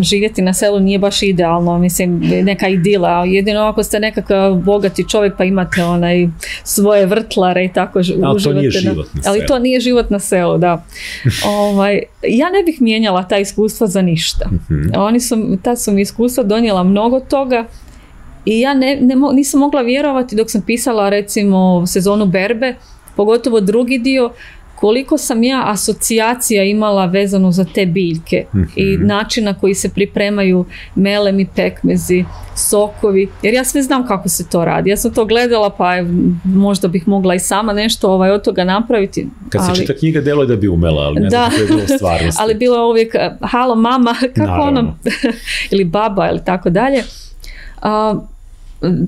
živjeti na selu nije baš idealno, mislim, neka idila, jedino ako ste nekakav bogati čovjek pa imate onaj svoje vrtlare i tako Ali to nije život na Ali to nije život na selu, da. ovaj, ja ne bih mijenjala ta iskustva za ništa. Mhm. Oni su, ta su mi iskustva donijela mnogo toga i ja ne, ne nisam mogla vjerovati dok sam pisala recimo sezonu Berbe, pogotovo drugi dio, koliko sam ja asocijacija imala vezano za te biljke i Mhm. način na koji se pripremaju melemi, pekmezi, sokovi, jer ja sve znam kako se to radi. Ja sam to gledala pa ev, možda bih mogla i sama nešto ovaj, od toga napraviti. Kad se ali- čita knjiga, delo je da bi umela, ali ne znam Da. je bilo ali bilo je uvijek halo mama, kako Naravno. ono, ili baba ili tako dalje. A,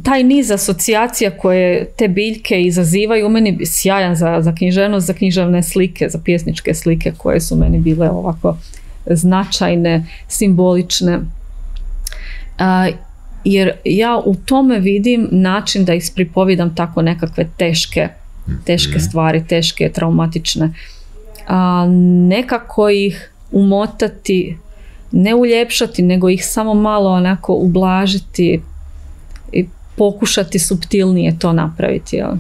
taj niz asocijacija koje te biljke izazivaju u meni sjajan za, za književnost, za književne slike, za pjesničke slike koje su meni bile ovako značajne, simbolične. A, jer ja u tome vidim način da ispripovidam tako nekakve teške, teške stvari, teške, traumatične. A, nekako ih umotati, ne uljepšati, nego ih samo malo onako ublažiti i pokušati subtilnije to napraviti. Jel?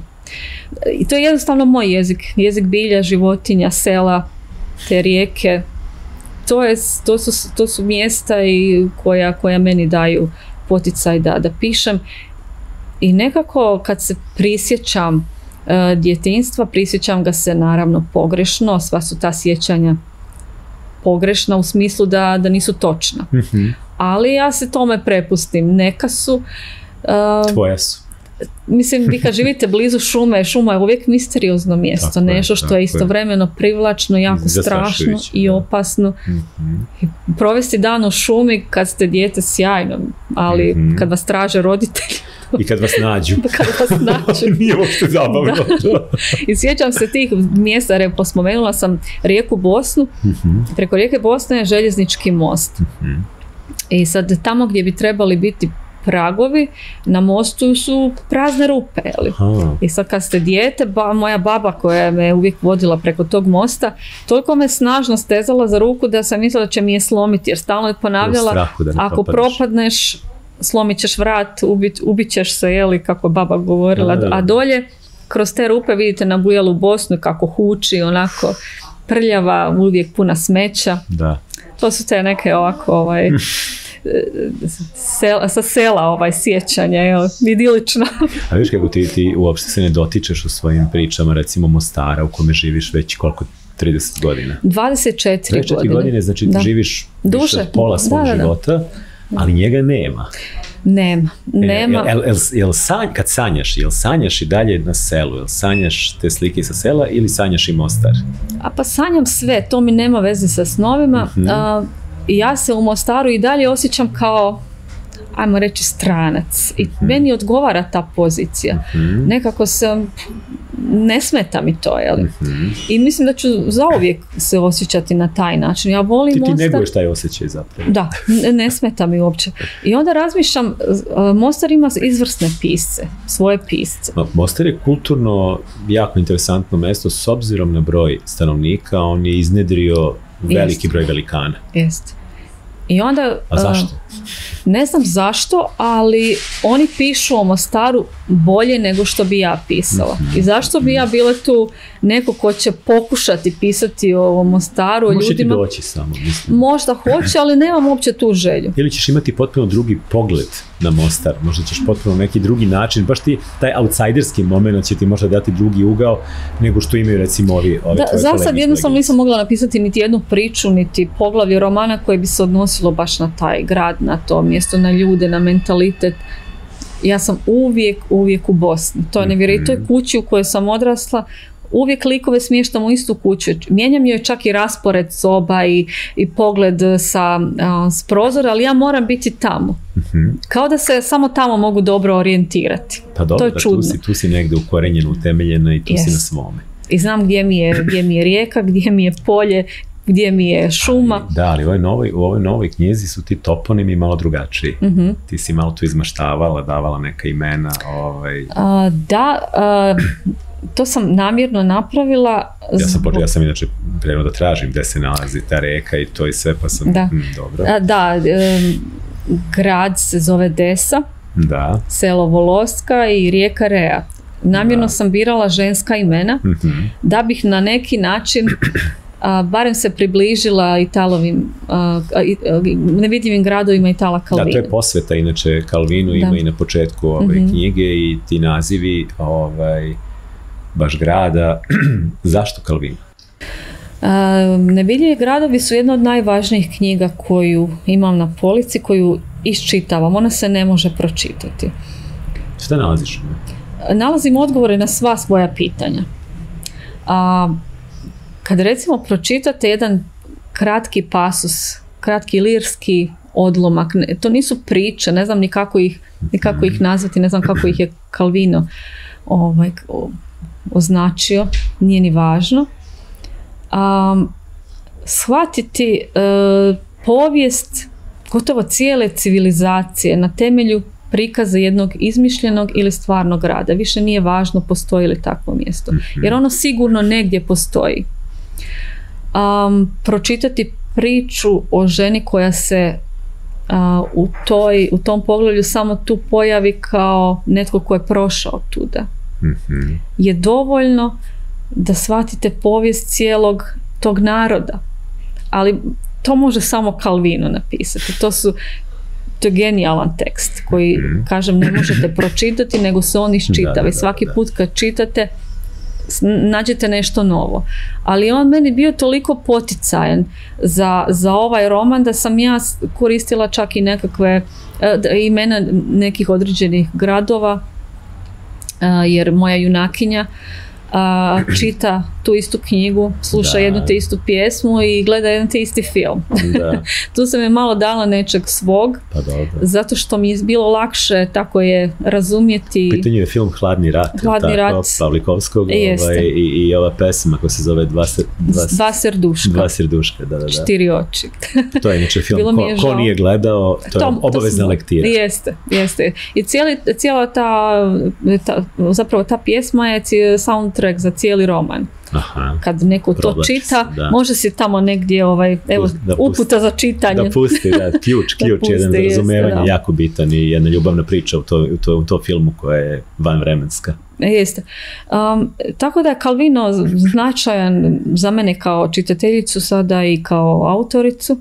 I to je jednostavno moj jezik, jezik bilja, životinja, sela, te rijeke. To, je, to, su, to su mjesta i koja, koja meni daju poticaj da, da pišem. I nekako kad se prisjećam e, djetinstva, prisjećam ga se naravno pogrešno, sva su ta sjećanja pogrešna u smislu da, da nisu točna. Mhm. Ali ja se tome prepustim. Neka su, e, Tvoja su. mislim vi kad živite blizu šume, šuma je uvijek misteriozno mjesto, Tako nešto što je istovremeno privlačno, jako strašno i opasno. Mhm. I provesti dan u šumi kad ste dijete sjajno, ali Mhm. kad vas traže roditelji, I kad vas nađu. kad vas nađu. Nije uopšte zabavno. I sjećam se tih mjesta, jer spomenula sam rijeku Bosnu, Mhm. preko rijeke Bosne je željeznički most. Mhm. I sad tamo gdje bi trebali biti pragovi, na mostu su prazne rupe, je li? Aha. I sad kad ste dijete, ba, moja baba koja me uvijek vodila preko tog mosta, toliko me snažno stezala za ruku da sam mislila da će mi je slomiti, jer stalno je ponavljala, ako propadneš. slomit ćeš vrat, ubit, ubit ćeš se, jeli, kako baba govorila, da. a dolje, kroz te rupe vidite nabujalu Bosnu kako huči, onako prljava, uvijek puna smeća. Da. To su te neke ovako, ovaj, sela, sa sela ovaj sjećanja, jel, idilično. A viš kako ti, ti uopšte se ne dotičeš u svojim pričama, recimo Mostara u kome živiš već koliko 30 godina. 24 24 godine, godine. znači Da. živiš od pola svog Da, da, da. života, ali njega nema. Nema, nema. E, Jel, jel, jel sanj, kad sanjaš, jel sanjaš i dalje na selu, jel sanjaš te slike sa sela ili sanjaš i Mostar? A pa sanjam sve, to mi nema veze sa snovima. Mhm. A, ja se u Mostaru i dalje osjećam kao ajmo reći stranac i meni odgovara ta pozicija. Mhm. Nekako sam, ne smeta mi to, jel? Mhm. I mislim da ću zauvijek se osjećati na taj način. Ja volim Ti, ti Mostar. neguješ taj osjećaj zapravo. Da, ne, ne smeta mi uopće. I onda razmišljam, a, Mostar ima izvrsne pisce, svoje pisce. Mostar je kulturno jako interesantno mesto s obzirom na broj stanovnika, on je iznedrio veliki Jeste. broj velikana. Jest. I onda... A zašto? Ne znam zašto, ali oni pišu o Mostaru bolje nego što bi ja pisala. Mhm. I zašto bi ja bila tu neko ko će pokušati pisati o Mostaru, o ljudima? doći samo, mislim. Možda hoće, ali nemam uopće tu želju. Ili ćeš imati potpuno drugi pogled na Mostar, možda ćeš potpuno neki drugi način, baš ti taj outsiderski moment će ti možda dati drugi ugao nego što imaju recimo ovi, ovi Da, tvoje za sad jednostavno nisam mogla napisati niti jednu priču, niti poglavlje romana koje bi se odnosilo baš na taj grad, na to mjesto, na ljude, na mentalitet. Ja sam uvijek, uvijek u Bosni. To je nevjerojatno. To je kući u kojoj sam odrasla. Uvijek likove smještam u istu kuću. Mijenjam joj čak i raspored soba i, i pogled sa, a, s prozora, ali ja moram biti tamo. Mhm. Kao da se samo tamo mogu dobro orijentirati. Pa dobro, to je da, tu, čudno. si, tu si negde ukorenjena, utemeljena i tu si Jest. na svome. I znam gdje mi je, gdje mi je rijeka, gdje mi je polje, gdje mi je šuma. Da, ali u ovoj novoj, u ovoj novoj knjizi su ti toponimi malo drugačiji. Mhm. Ti si malo tu izmaštavala, davala neka imena. Ovaj, A, da, a, to sam namjerno napravila. ja, sam počeo, ja sam inače krenuo da tražim gde se nalazi ta reka i to i sve, pa sam, Da. mm, dobro, A, da, em, grad se zove Desa, da. selo Voloska i rijeka Rea. Namjerno Da. sam birala ženska imena Mhm. da bih na neki način a, barem se približila Italovim a, a, nevidljivim gradovima Itala Da, Kalvina. to je posveta, inače Kalvinu ima Da. i na početku ove Mhm. knjige i ti nazivi ovaj, baš grada. Zašto Kalvinu? Nevidljivi gradovi su jedna od najvažnijih knjiga koju imam na polici, koju iščitavam. Ona se ne može pročitati. Šta nalaziš? Nalazim odgovore na sva svoja pitanja. A, kad recimo pročitate jedan kratki pasus, kratki lirski odlomak, to nisu priče, ne znam ni kako ih, ni kako ih nazvati, ne znam kako ih je Calvino ovaj, označio, nije ni važno. Um, shvatiti e, povijest gotovo cijele civilizacije na temelju prikaza jednog izmišljenog ili stvarnog rada. Više nije važno postoji li takvo mjesto. Mhm. Jer ono sigurno negdje postoji. Um, pročitati priču o ženi koja se u, toj, u tom poglavlju samo tu pojavi kao netko ko je prošao tuda. Mm Je dovoljno da shvatite povijest cijelog tog naroda. Ali to može samo Calvino napisati. To su to je genijalan tekst koji, mhm. kažem, ne možete pročitati, nego se on iščitava. I svaki put kad čitate, nađete nešto novo. Ali on meni bio toliko poticajan za, za ovaj roman da sam ja koristila čak i nekakve e, imena nekih određenih gradova jer moja junakinja a, čita tu istu knjigu, sluša jednu te istu pjesmu i gleda jedan te isti film. Da. tu sam je malo dala nečeg svog, pa zato što mi je bilo lakše tako je razumjeti. Pitanje je film Hladni rat, Hladni rat. Pavlikovskog ovaj, i, i ova pesma koja se zove Dva, ser, dva, dva serduška. Dva serduška, da, da, da. Štiri oči. to je inače film, ko, ko, nije gledao, to, to je obavezna to lektira. Jeste, jeste. I cijeli, cijela ta, ta, zapravo ta pjesma je sound soundtrack za cijeli roman. Aha, Kad neko to čita, može se tamo negdje ovaj, evo, uputa za čitanje. Da pusti, da, ključ, ključ, jedan za razumevanje, jako bitan i jedna ljubavna priča u to, u to, u to filmu koja je vanvremenska. E, jeste. Um, tako da je Calvino značajan za mene kao čitateljicu sada i kao autoricu.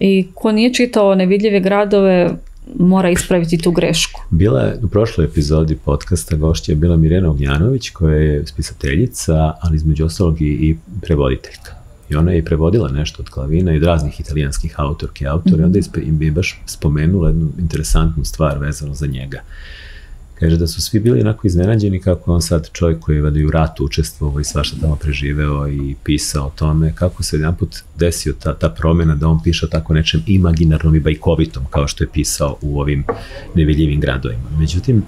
I ko nije čitao Nevidljive gradove, mora ispraviti tu grešku. Bila je u prošloj epizodi podcasta gošća je bila Mirena Ognjanović koja je spisateljica, ali između ostalog i, i prevoditeljka. I ona je i prevodila nešto od Klavina i od raznih italijanskih autorki i autora. Mm-hmm. Onda im je baš spomenula jednu interesantnu stvar vezano za njega. Kaže da su svi bili onako iznenađeni kako on sad čovjek koji je u ratu učestvovao i svašta tamo preživeo i pisao o tome, kako se jedan put desio ta, ta promjena da on piše o tako nečem imaginarnom i bajkovitom kao što je pisao u ovim nevidljivim gradovima. Međutim,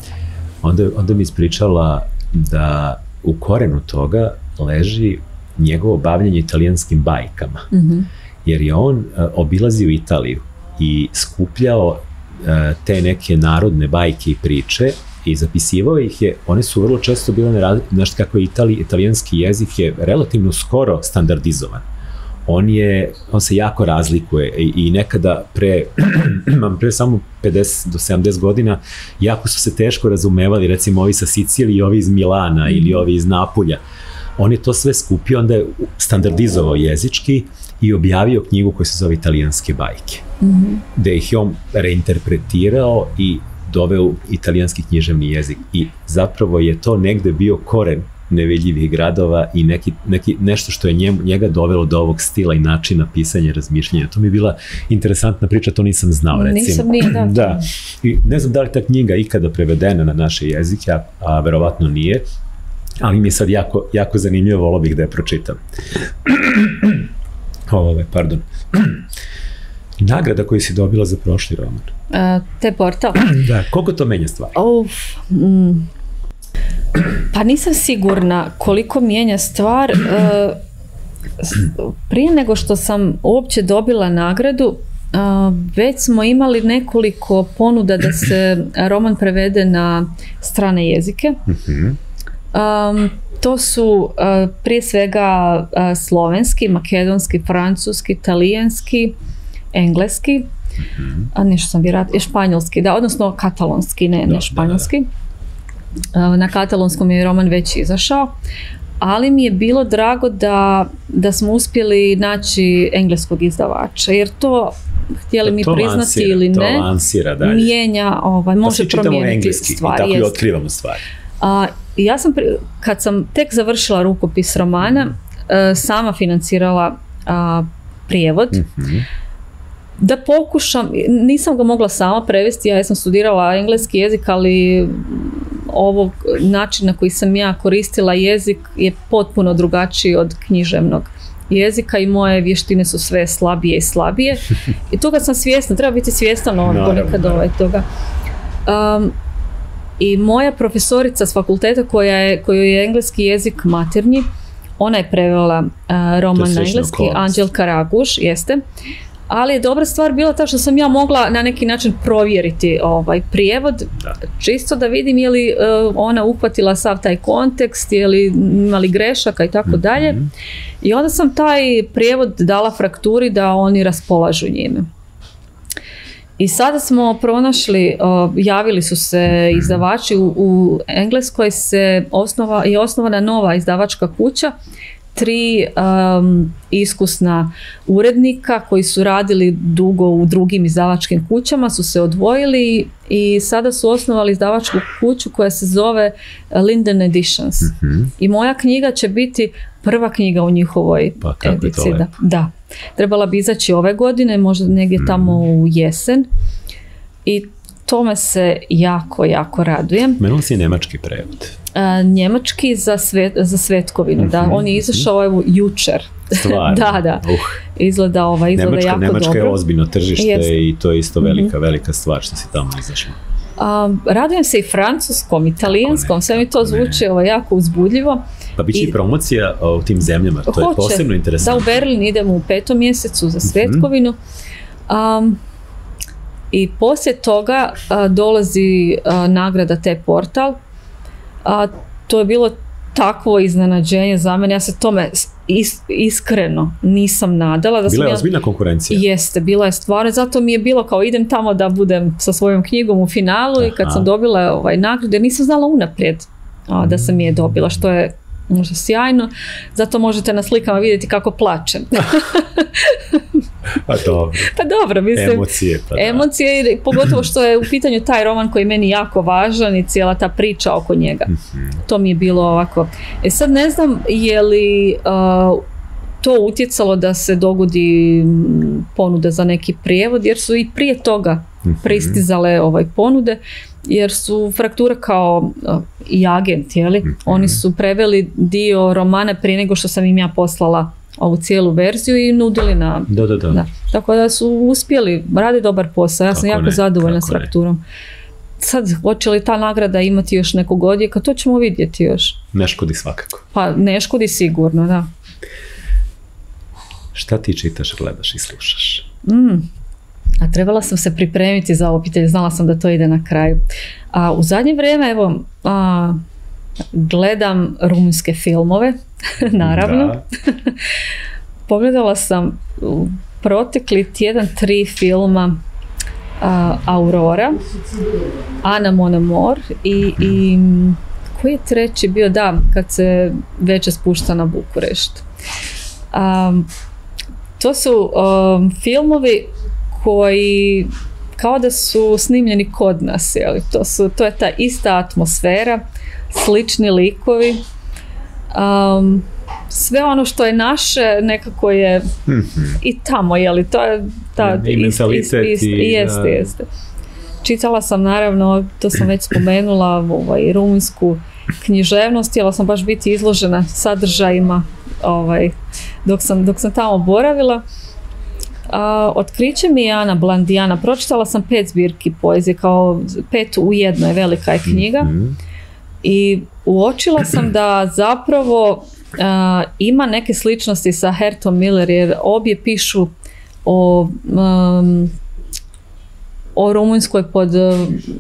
onda, onda mi ispričala da u korenu toga leži njegovo bavljanje italijanskim bajkama. mm Jer je on uh, obilazio Italiju i skupljao uh, te neke narodne bajke i priče i zapisivao ih je, one su vrlo često bile na nešto kako je itali, italijanski jezik je relativno skoro standardizovan. On je, on se jako razlikuje i, i nekada pre, imam pre samo 50 do 70 godina, jako su se teško razumevali, recimo ovi sa Sicilije, ovi iz Milana ili ovi iz Napulja. On je to sve skupio, onda je standardizovao jezički i objavio knjigu koja se zove Italijanske bajke. Mm -hmm. Gde ih je on reinterpretirao i doveo italijanski književni jezik i zapravo je to negde bio koren nevidljivih gradova i neki, neki, nešto što je njemu, njega dovelo do ovog stila i načina pisanja i razmišljanja. To mi je bila interesantna priča, to nisam znao recimo. Nisam nije, da. da. I ne znam da li ta knjiga ikada prevedena na naše jezike, a, a verovatno nije, ali mi je sad jako, jako zanimljivo, volao bih da je pročitam. Ove, pardon. Nagrada koju si dobila za prošli roman. Uh, te portal. da, koliko to menja stvari? Uf, mm, pa nisam sigurna koliko mijenja stvar. Uh, prije nego što sam uopće dobila nagradu, uh, već smo imali nekoliko ponuda da se roman prevede na strane jezike. Um, to su prije svega slovenski, makedonski, francuski, talijanski, engleski, a nešto sam vjerojatno, španjolski, da, odnosno katalonski, ne, ne španjolski. Na katalonskom je roman već izašao, ali mi je bilo drago da, da smo uspjeli naći engleskog izdavača, jer to htjeli mi priznati ili ne, lansira mijenja, ovaj, može pa promijeniti stvari. I tako i otkrivamo stvari. A, ja sam, kad sam tek završila rukopis romana, e, sama financirala a, prijevod. Mhm. Da pokušam, nisam ga mogla sama prevesti, ja sam studirala engleski jezik, ali ovog način na koji sam ja koristila jezik je potpuno drugačiji od književnog jezika i moje vještine su sve slabije i slabije. I toga sam svjesna, treba biti svjestan on ponekad ovaj toga. Um, I moja profesorica s fakulteta koja je, kojoj je engleski jezik maternji, ona je prevela uh, roman na engleski, okolnost. Anđelka Raguš, jeste. Ali je dobra stvar bila ta što sam ja mogla na neki način provjeriti ovaj prijevod, Da. čisto da vidim je li uh, ona uhvatila sav taj kontekst, je li imali grešaka i tako dalje. Mhm. I onda sam taj prijevod dala frakturi da oni raspolažu njime. I sada smo pronašli, uh, javili su se izdavači u, u Engleskoj se osnova, je osnovana nova izdavačka kuća, tri um, iskusna urednika koji su radili dugo u drugim izdavačkim kućama su se odvojili i sada su osnovali izdavačku kuću koja se zove Linden Editions. Mhm. I moja knjiga će biti prva knjiga u njihovoj Pa ediciji. Da. da. Trebala bi izaći ove godine, možda negdje Mhm. tamo u jesen. I tome se jako, jako radujem. Menula si njemački prevod. E, njemački za, svet, za svetkovinu, da. Mhm, On je izašao evo jučer. Stvarno. da, da. Uh, Izgleda, ovaj, izgleda Njemačka, jako Njemačka dobro. je ozbiljno tržište Jeste. Mhm. i to je isto velika, velika stvar što si tamo izašla. A, radujem se i francuskom, italijanskom, sve mi to zvuči ovaj, jako uzbudljivo. Pa bit će i promocija o, u tim zemljama, to je posebno Da, u interesantno. Berlin idemo u petom mjesecu Mhm. za Svetkovinu. Um, I poslije toga a, dolazi a, nagrada te portal. A, to je bilo takvo iznenađenje za mene. Ja se tome is- iskreno nisam nadala. Da sam Bila je ja- ozbiljna konkurencija. Jeste, bila je stvarno, zato mi je bilo kao idem tamo da budem sa svojom knjigom u finalu i kad Aha. sam dobila ovaj nagradu, jer nisam znala unaprijed a, da sam je dobila, što je možda sjajno, zato možete na slikama vidjeti kako plačem. Pa dobro, pa dobro, mislim, emocije. Pa da. emocije, pogotovo što je u pitanju taj roman koji je meni jako važan i cijela ta priča oko njega. Mhm. To mi je bilo ovako. E sad ne znam je li uh, to utjecalo da se dogodi ponuda za neki prijevod, jer su i prije toga Mhm. pristizale ovaj ponude, jer su fraktura kao uh, i agent, jeli? Mhm. oni su preveli dio romana prije nego što sam im ja poslala ovu cijelu verziju i nudili na Da, da, da. da. Tako da su uspjeli, radi dobar posao, ja sam Kako jako ne, zadovoljna s frakturom. Sad, hoće li ta nagrada imati još nekog odjeka, to ćemo vidjeti još. Ne škodi svakako. Pa ne škodi sigurno, da. Šta ti čitaš, gledaš i slušaš? Mm. A trebala sam se pripremiti za ovo pitanje, znala sam da to ide na kraju. A u zadnje vrijeme, evo, a, gledam rumunjske filmove, naravno. Da. Pogledala sam protekli tjedan tri filma a, Aurora, Ana Mon Amour i, i koji je treći bio, da, kad se veće spušta na Bukurešt. Um, to su um, filmovi koji kao da su snimljeni kod nas, jeli? To, su, to je ta ista atmosfera, slični likovi, um, sve ono što je naše nekako je Mhm. i tamo, je li, to je ta, I mentalitet i, jeste, jeste. Čitala sam naravno, to sam već spomenula, ovaj, rumunjsku književnost, htjela sam baš biti izložena sadržajima ovaj, dok, sam, dok sam tamo boravila. A, otkriće mi je Ana Blandijana, pročitala sam pet zbirki poezije, kao pet u jednoj, velika je knjiga Mhm. I uočila sam da zapravo a, ima neke sličnosti sa Hertom Miller jer obje pišu o um, o Rumunjskoj pod,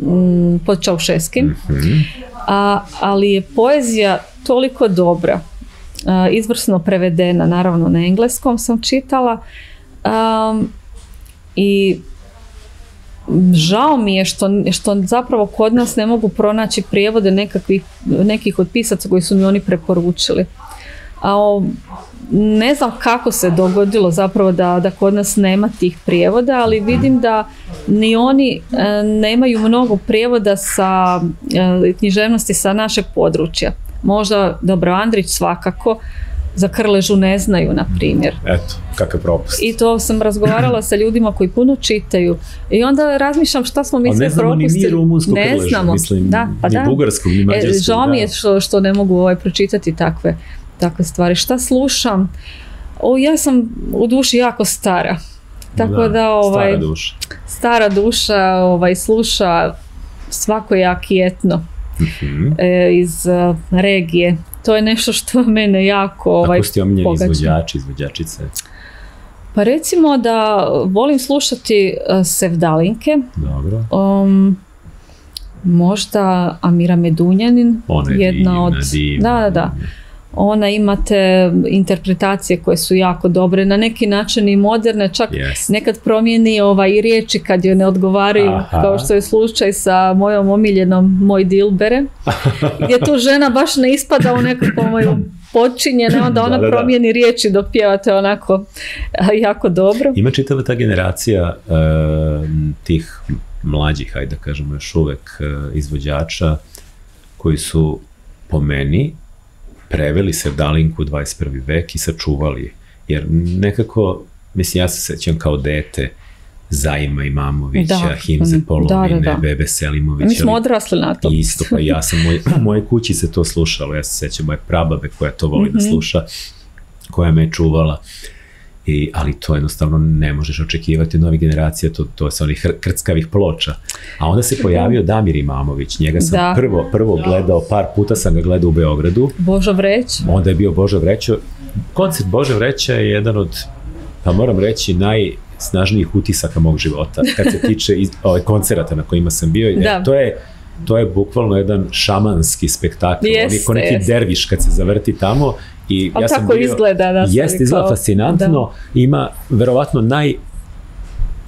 um, pod Čaušeskim, Mhm. a, ali je poezija toliko dobra, a, izvrsno prevedena, naravno na engleskom sam čitala um, i žao mi je što, što zapravo kod nas ne mogu pronaći prijevode nekakvih, nekih od pisaca koji su mi oni preporučili. A o, ne znam kako se dogodilo zapravo da, da kod nas nema tih prijevoda, ali vidim da ni oni e, nemaju mnogo prijevoda sa e, književnosti sa našeg područja. Možda Dobro Andrić svakako, za krležu ne znaju, na primjer. Eto, kakav propust. I to sam razgovarala sa ljudima koji puno čitaju. I onda razmišljam šta smo mi sve ne znamo ni mi propustili. ne krležu, znamo. mislim, da, pa ni da. bugarsku, ni mađarsku. E, žao mi je što, što ne mogu ovaj, pročitati takve, takve stvari. Šta slušam? O, ja sam u duši jako stara. Tako da, ovaj, Stara duša. stara duša ovaj, sluša svakojaki etno Mhm. e, iz e, regije. To je nešto što mene jako ovaj, Ako ste omiljeni pogađa. izvođači, izvođačice. Pa recimo da volim slušati e, Sevdalinke, Dobro. um, možda Amira Medunjanin, Ona je jedna divna, od... divna, da, da, da. divna. Ona imate interpretacije koje su jako dobre, na neki način i moderne, čak Jest. nekad promijeni ovaj, i riječi kad joj ne odgovaraju, Aha. kao što je slučaj sa mojom omiljenom Moj Dilbere, gdje tu žena baš ne ispada u nekako moju počinjene, onda ona Da, da, da. promijeni riječi dok pjevate onako jako dobro. Ima čitava ta generacija e, tih mlađih, hajde da kažemo još uvek, e, izvođača koji su po meni preveli Sevdalinku u 21. vek i sačuvali je. Jer nekako, mislim, ja se sećam kao dete Zajma Imamovića, Da, Himze da, Polovine, da, da. Bebe Selimovića. Mi smo odrasli na to. Isto, pa ja sam, moj, u moje kući se to slušalo, ja se sećam moje prababe koja to voli da Mhm. sluša, koja me je čuvala. I, ali to jednostavno ne možeš očekivati od novih generacija, to, to je sa onih krckavih ploča. A onda se pojavio Damir Imamović, njega sam Da. prvo, prvo gledao, par puta sam ga gledao u Beogradu, Božo Vreć. onda je bio Bože Vrećo. Koncert Bože Vreća je jedan od, pa moram reći, najsnažnijih utisaka mog života, kad se tiče iz, ovaj, koncerata na kojima sam bio. Jer Da. To je to je bukvalno jedan šamanski spektakl, Jeste, oni ko neki jeste. derviš kad se zavrti tamo i Ali ja sam tako bio, izgleda, da, sam Jeste, izgleda fascinantno, ima verovatno naj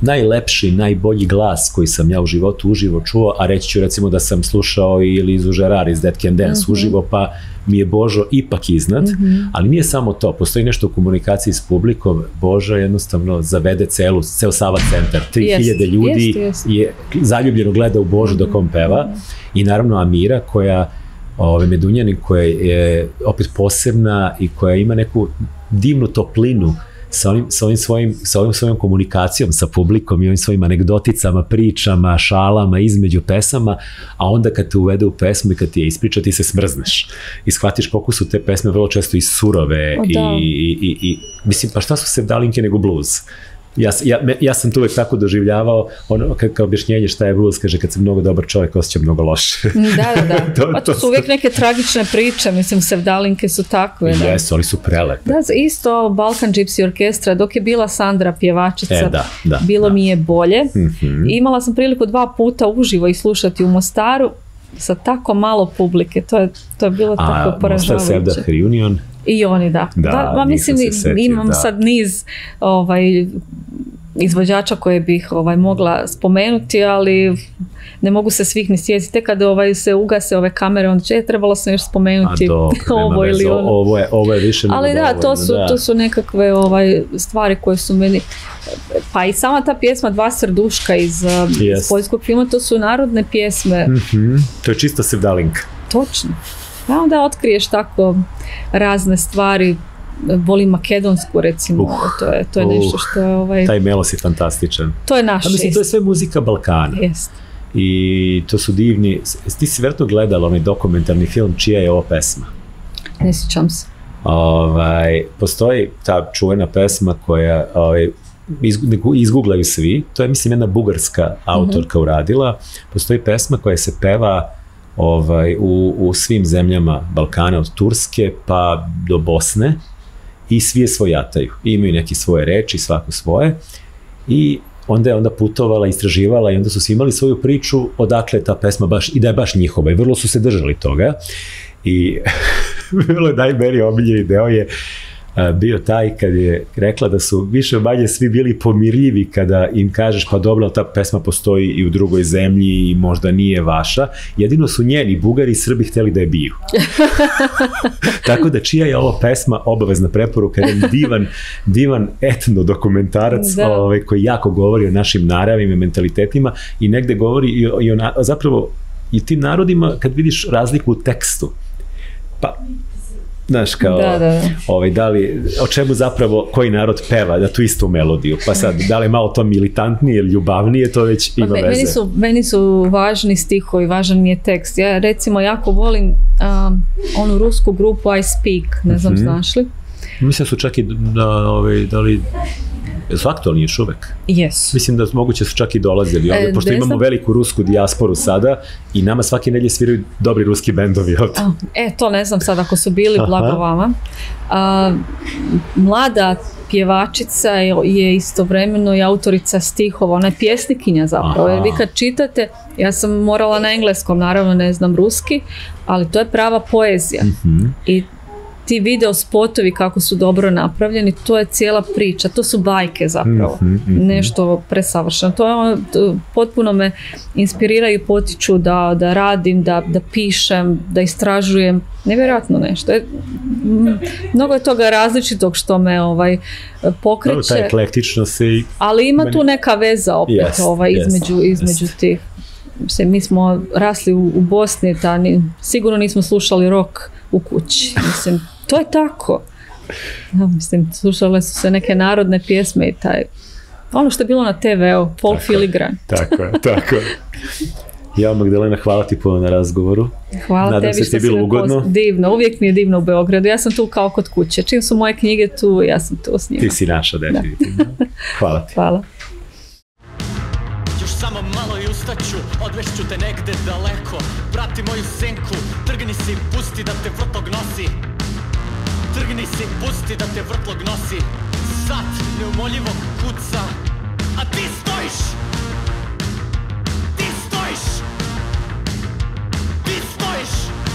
najlepši, najbolji glas koji sam ja u životu uživo čuo, a reći ću recimo da sam slušao i Lizu Žerar iz Dead Can Dance Mhm. uživo, pa mi je Božo ipak iznad, ali nije samo to, postoji nešto u komunikaciji s publikom, Božo jednostavno zavede celu, ceo Sava centar, 3000 Jest, ljudi jest, jest. je zaljubljeno gleda u Božu dok on peva. I naravno Amira koja ove Medunjanin koja je opet posebna i koja ima neku divnu toplinu sa onim, sa ovim svojim, sa ovim svojom komunikacijom sa publikom i ovim svojim anegdoticama, pričama, šalama između pesama, a onda kad te uvede u pesmu i kad ti je ispriča, ti se smrzneš i shvatiš koliko su te pesme vrlo često i surove O, i, da. i, i, i, mislim, pa šta su se dalinke nego blues? Ja, ja, me- ja sam to uvek tako doživljavao, ono, ka, kao objašnjenje šta je blues, kaže kad sam mnogo dobar čovjek, osjećam mnogo loše. Da, da, da. To- pa to, to su uvijek neke tragične priče, mislim, Sevdalinke su takve. Da. Jesu, ali su prelepe. Da, isto Balkan Gypsy orkestra, dok je bila Sandra pjevačica, E, da, da. bilo da. mi je bolje. Mhm. I imala sam priliku dva puta uživo i slušati u Mostaru sa tako malo publike. To je, to je bilo A tako Mostar Sevdah poražavajuće. Reunion, I oni, da. Da, ma njih mislim, imam da. sad niz ovaj, izvođača koje bih ovaj, mogla spomenuti, ali ne mogu se svih ni sjetiti. Tek kada ovaj, se ugase ove kamere, onda će, e, trebalo sam još a spomenuti dobro, nema ovo ili ono. ovo je, ovo je više Ali da, to dovoljno, su, da. to su nekakve ovaj, stvari koje su meni... Pa i sama ta pjesma Dva srduška iz, uh, iz Jest. poljskog filma, to su narodne pjesme, Mhm, To je čisto Sevdalinka. točno. A onda otkriješ tako razne stvari, volim makedonsku recimo, Uh, to je, to je uh, nešto što je, ovaj, Taj melos je fantastičan. to je naše. A mislim, to je sve muzika Balkana. Jest. I to su divni... Ti si vjerojatno gledala onaj dokumentarni film Čija je ovo pesma? Ne sjećam se. Ovaj, postoji ta čuvena pesma koja ovaj, izguglaju svi, to je mislim jedna bugarska autorka uradila, postoji pesma koja se peva ovaj, u, u svim zemljama Balkana od Turske pa do Bosne i svi je svojataju. Imaju neke svoje reči, svako svoje. I onda je onda putovala, istraživala i onda su svi imali svoju priču odakle ta pesma baš i da je baš njihova. I vrlo su se držali toga. I bilo je najmeri omiljeni deo je bio taj kad je rekla da su više manje svi bili pomirljivi kada im kažeš pa dobro, ta pesma postoji i u drugoj zemlji i možda nije vaša. Jedino su njeni Bugari i Srbi hteli da je biju. Tako da čija je ovo pesma obavezna preporuka, jedan divan, divan etno dokumentarac Da. ovaj, koji jako govori o našim naravima i mentalitetima i negde govori i o, i o zapravo i tim narodima kad vidiš razliku u tekstu. Pa Znaš, kao, Da, da. Ovaj, da li, o čemu zapravo koji narod peva, da tu istu melodiju. Pa sad, da li malo to militantnije ili ljubavnije, to već Pa ima me- veze. meni, su, meni su važni stihovi, važan mi je tekst. Ja recimo jako volim um, onu rusku grupu I Speak, ne znam Mhm. znaš li? Mislim su čak i, da, ovaj, da li, su aktualni još uvek. Jesu. Mislim da moguće su čak i dolazili ovdje, E, pošto ne imamo veliku rusku dijasporu sada i nama svake nedjelje sviraju dobri ruski bendovi ovdje. A, E, to ne znam sad ako su bili, Aha. blago vama. A, mlada pjevačica je, istovremeno i autorica stihova, ona je pjesnikinja zapravo. Jer vi kad čitate, ja sam morala na engleskom, naravno ne znam ruski, ali to je prava poezija. Mhm. I ti video spotovi kako su dobro napravljeni, to je cijela priča, to su bajke zapravo. Mhm, mhm. Nešto presavršeno. To je ono, to potpuno me inspiriraju i potiču da, da radim, da, da pišem, da istražujem. Nevjerojatno nešto. Je, m, mnogo je toga različitog što me ovaj, Dobro, pokreće, ta eklektičnost se i ali ima tu neka veza opet Jest, ovaj, između, između jest. tih. Mislim, mi smo rasli u, u Bosni, ta, ni, sigurno nismo slušali rok u kući. Mislim, to je tako. Ja, mislim, slušale su se neke narodne pjesme i taj, ono što je bilo na TV-u, folk Tako je. filigran. Tako je, tako je. Ja, Magdalena, hvala ti puno na razgovoru. Hvala Nadam tebi se što ti je bilo ugodno. poz- Divno, uvijek mi je divno u Beogradu. Ja sam tu kao kod kuće. Čim su moje knjige tu, ja sam tu s njima. Ti si naša, definitivno. Hvala ti. Hvala. Još samo malo i ustaću, odvešću te negde daleko Prati moju senku, trgni si, pusti da te vrtlog nosi Trgni si, pusti da te vrtlog nosi. Sat neumoljivog kuca. A ti stojiš! Ti stojiš! Ti stojiš!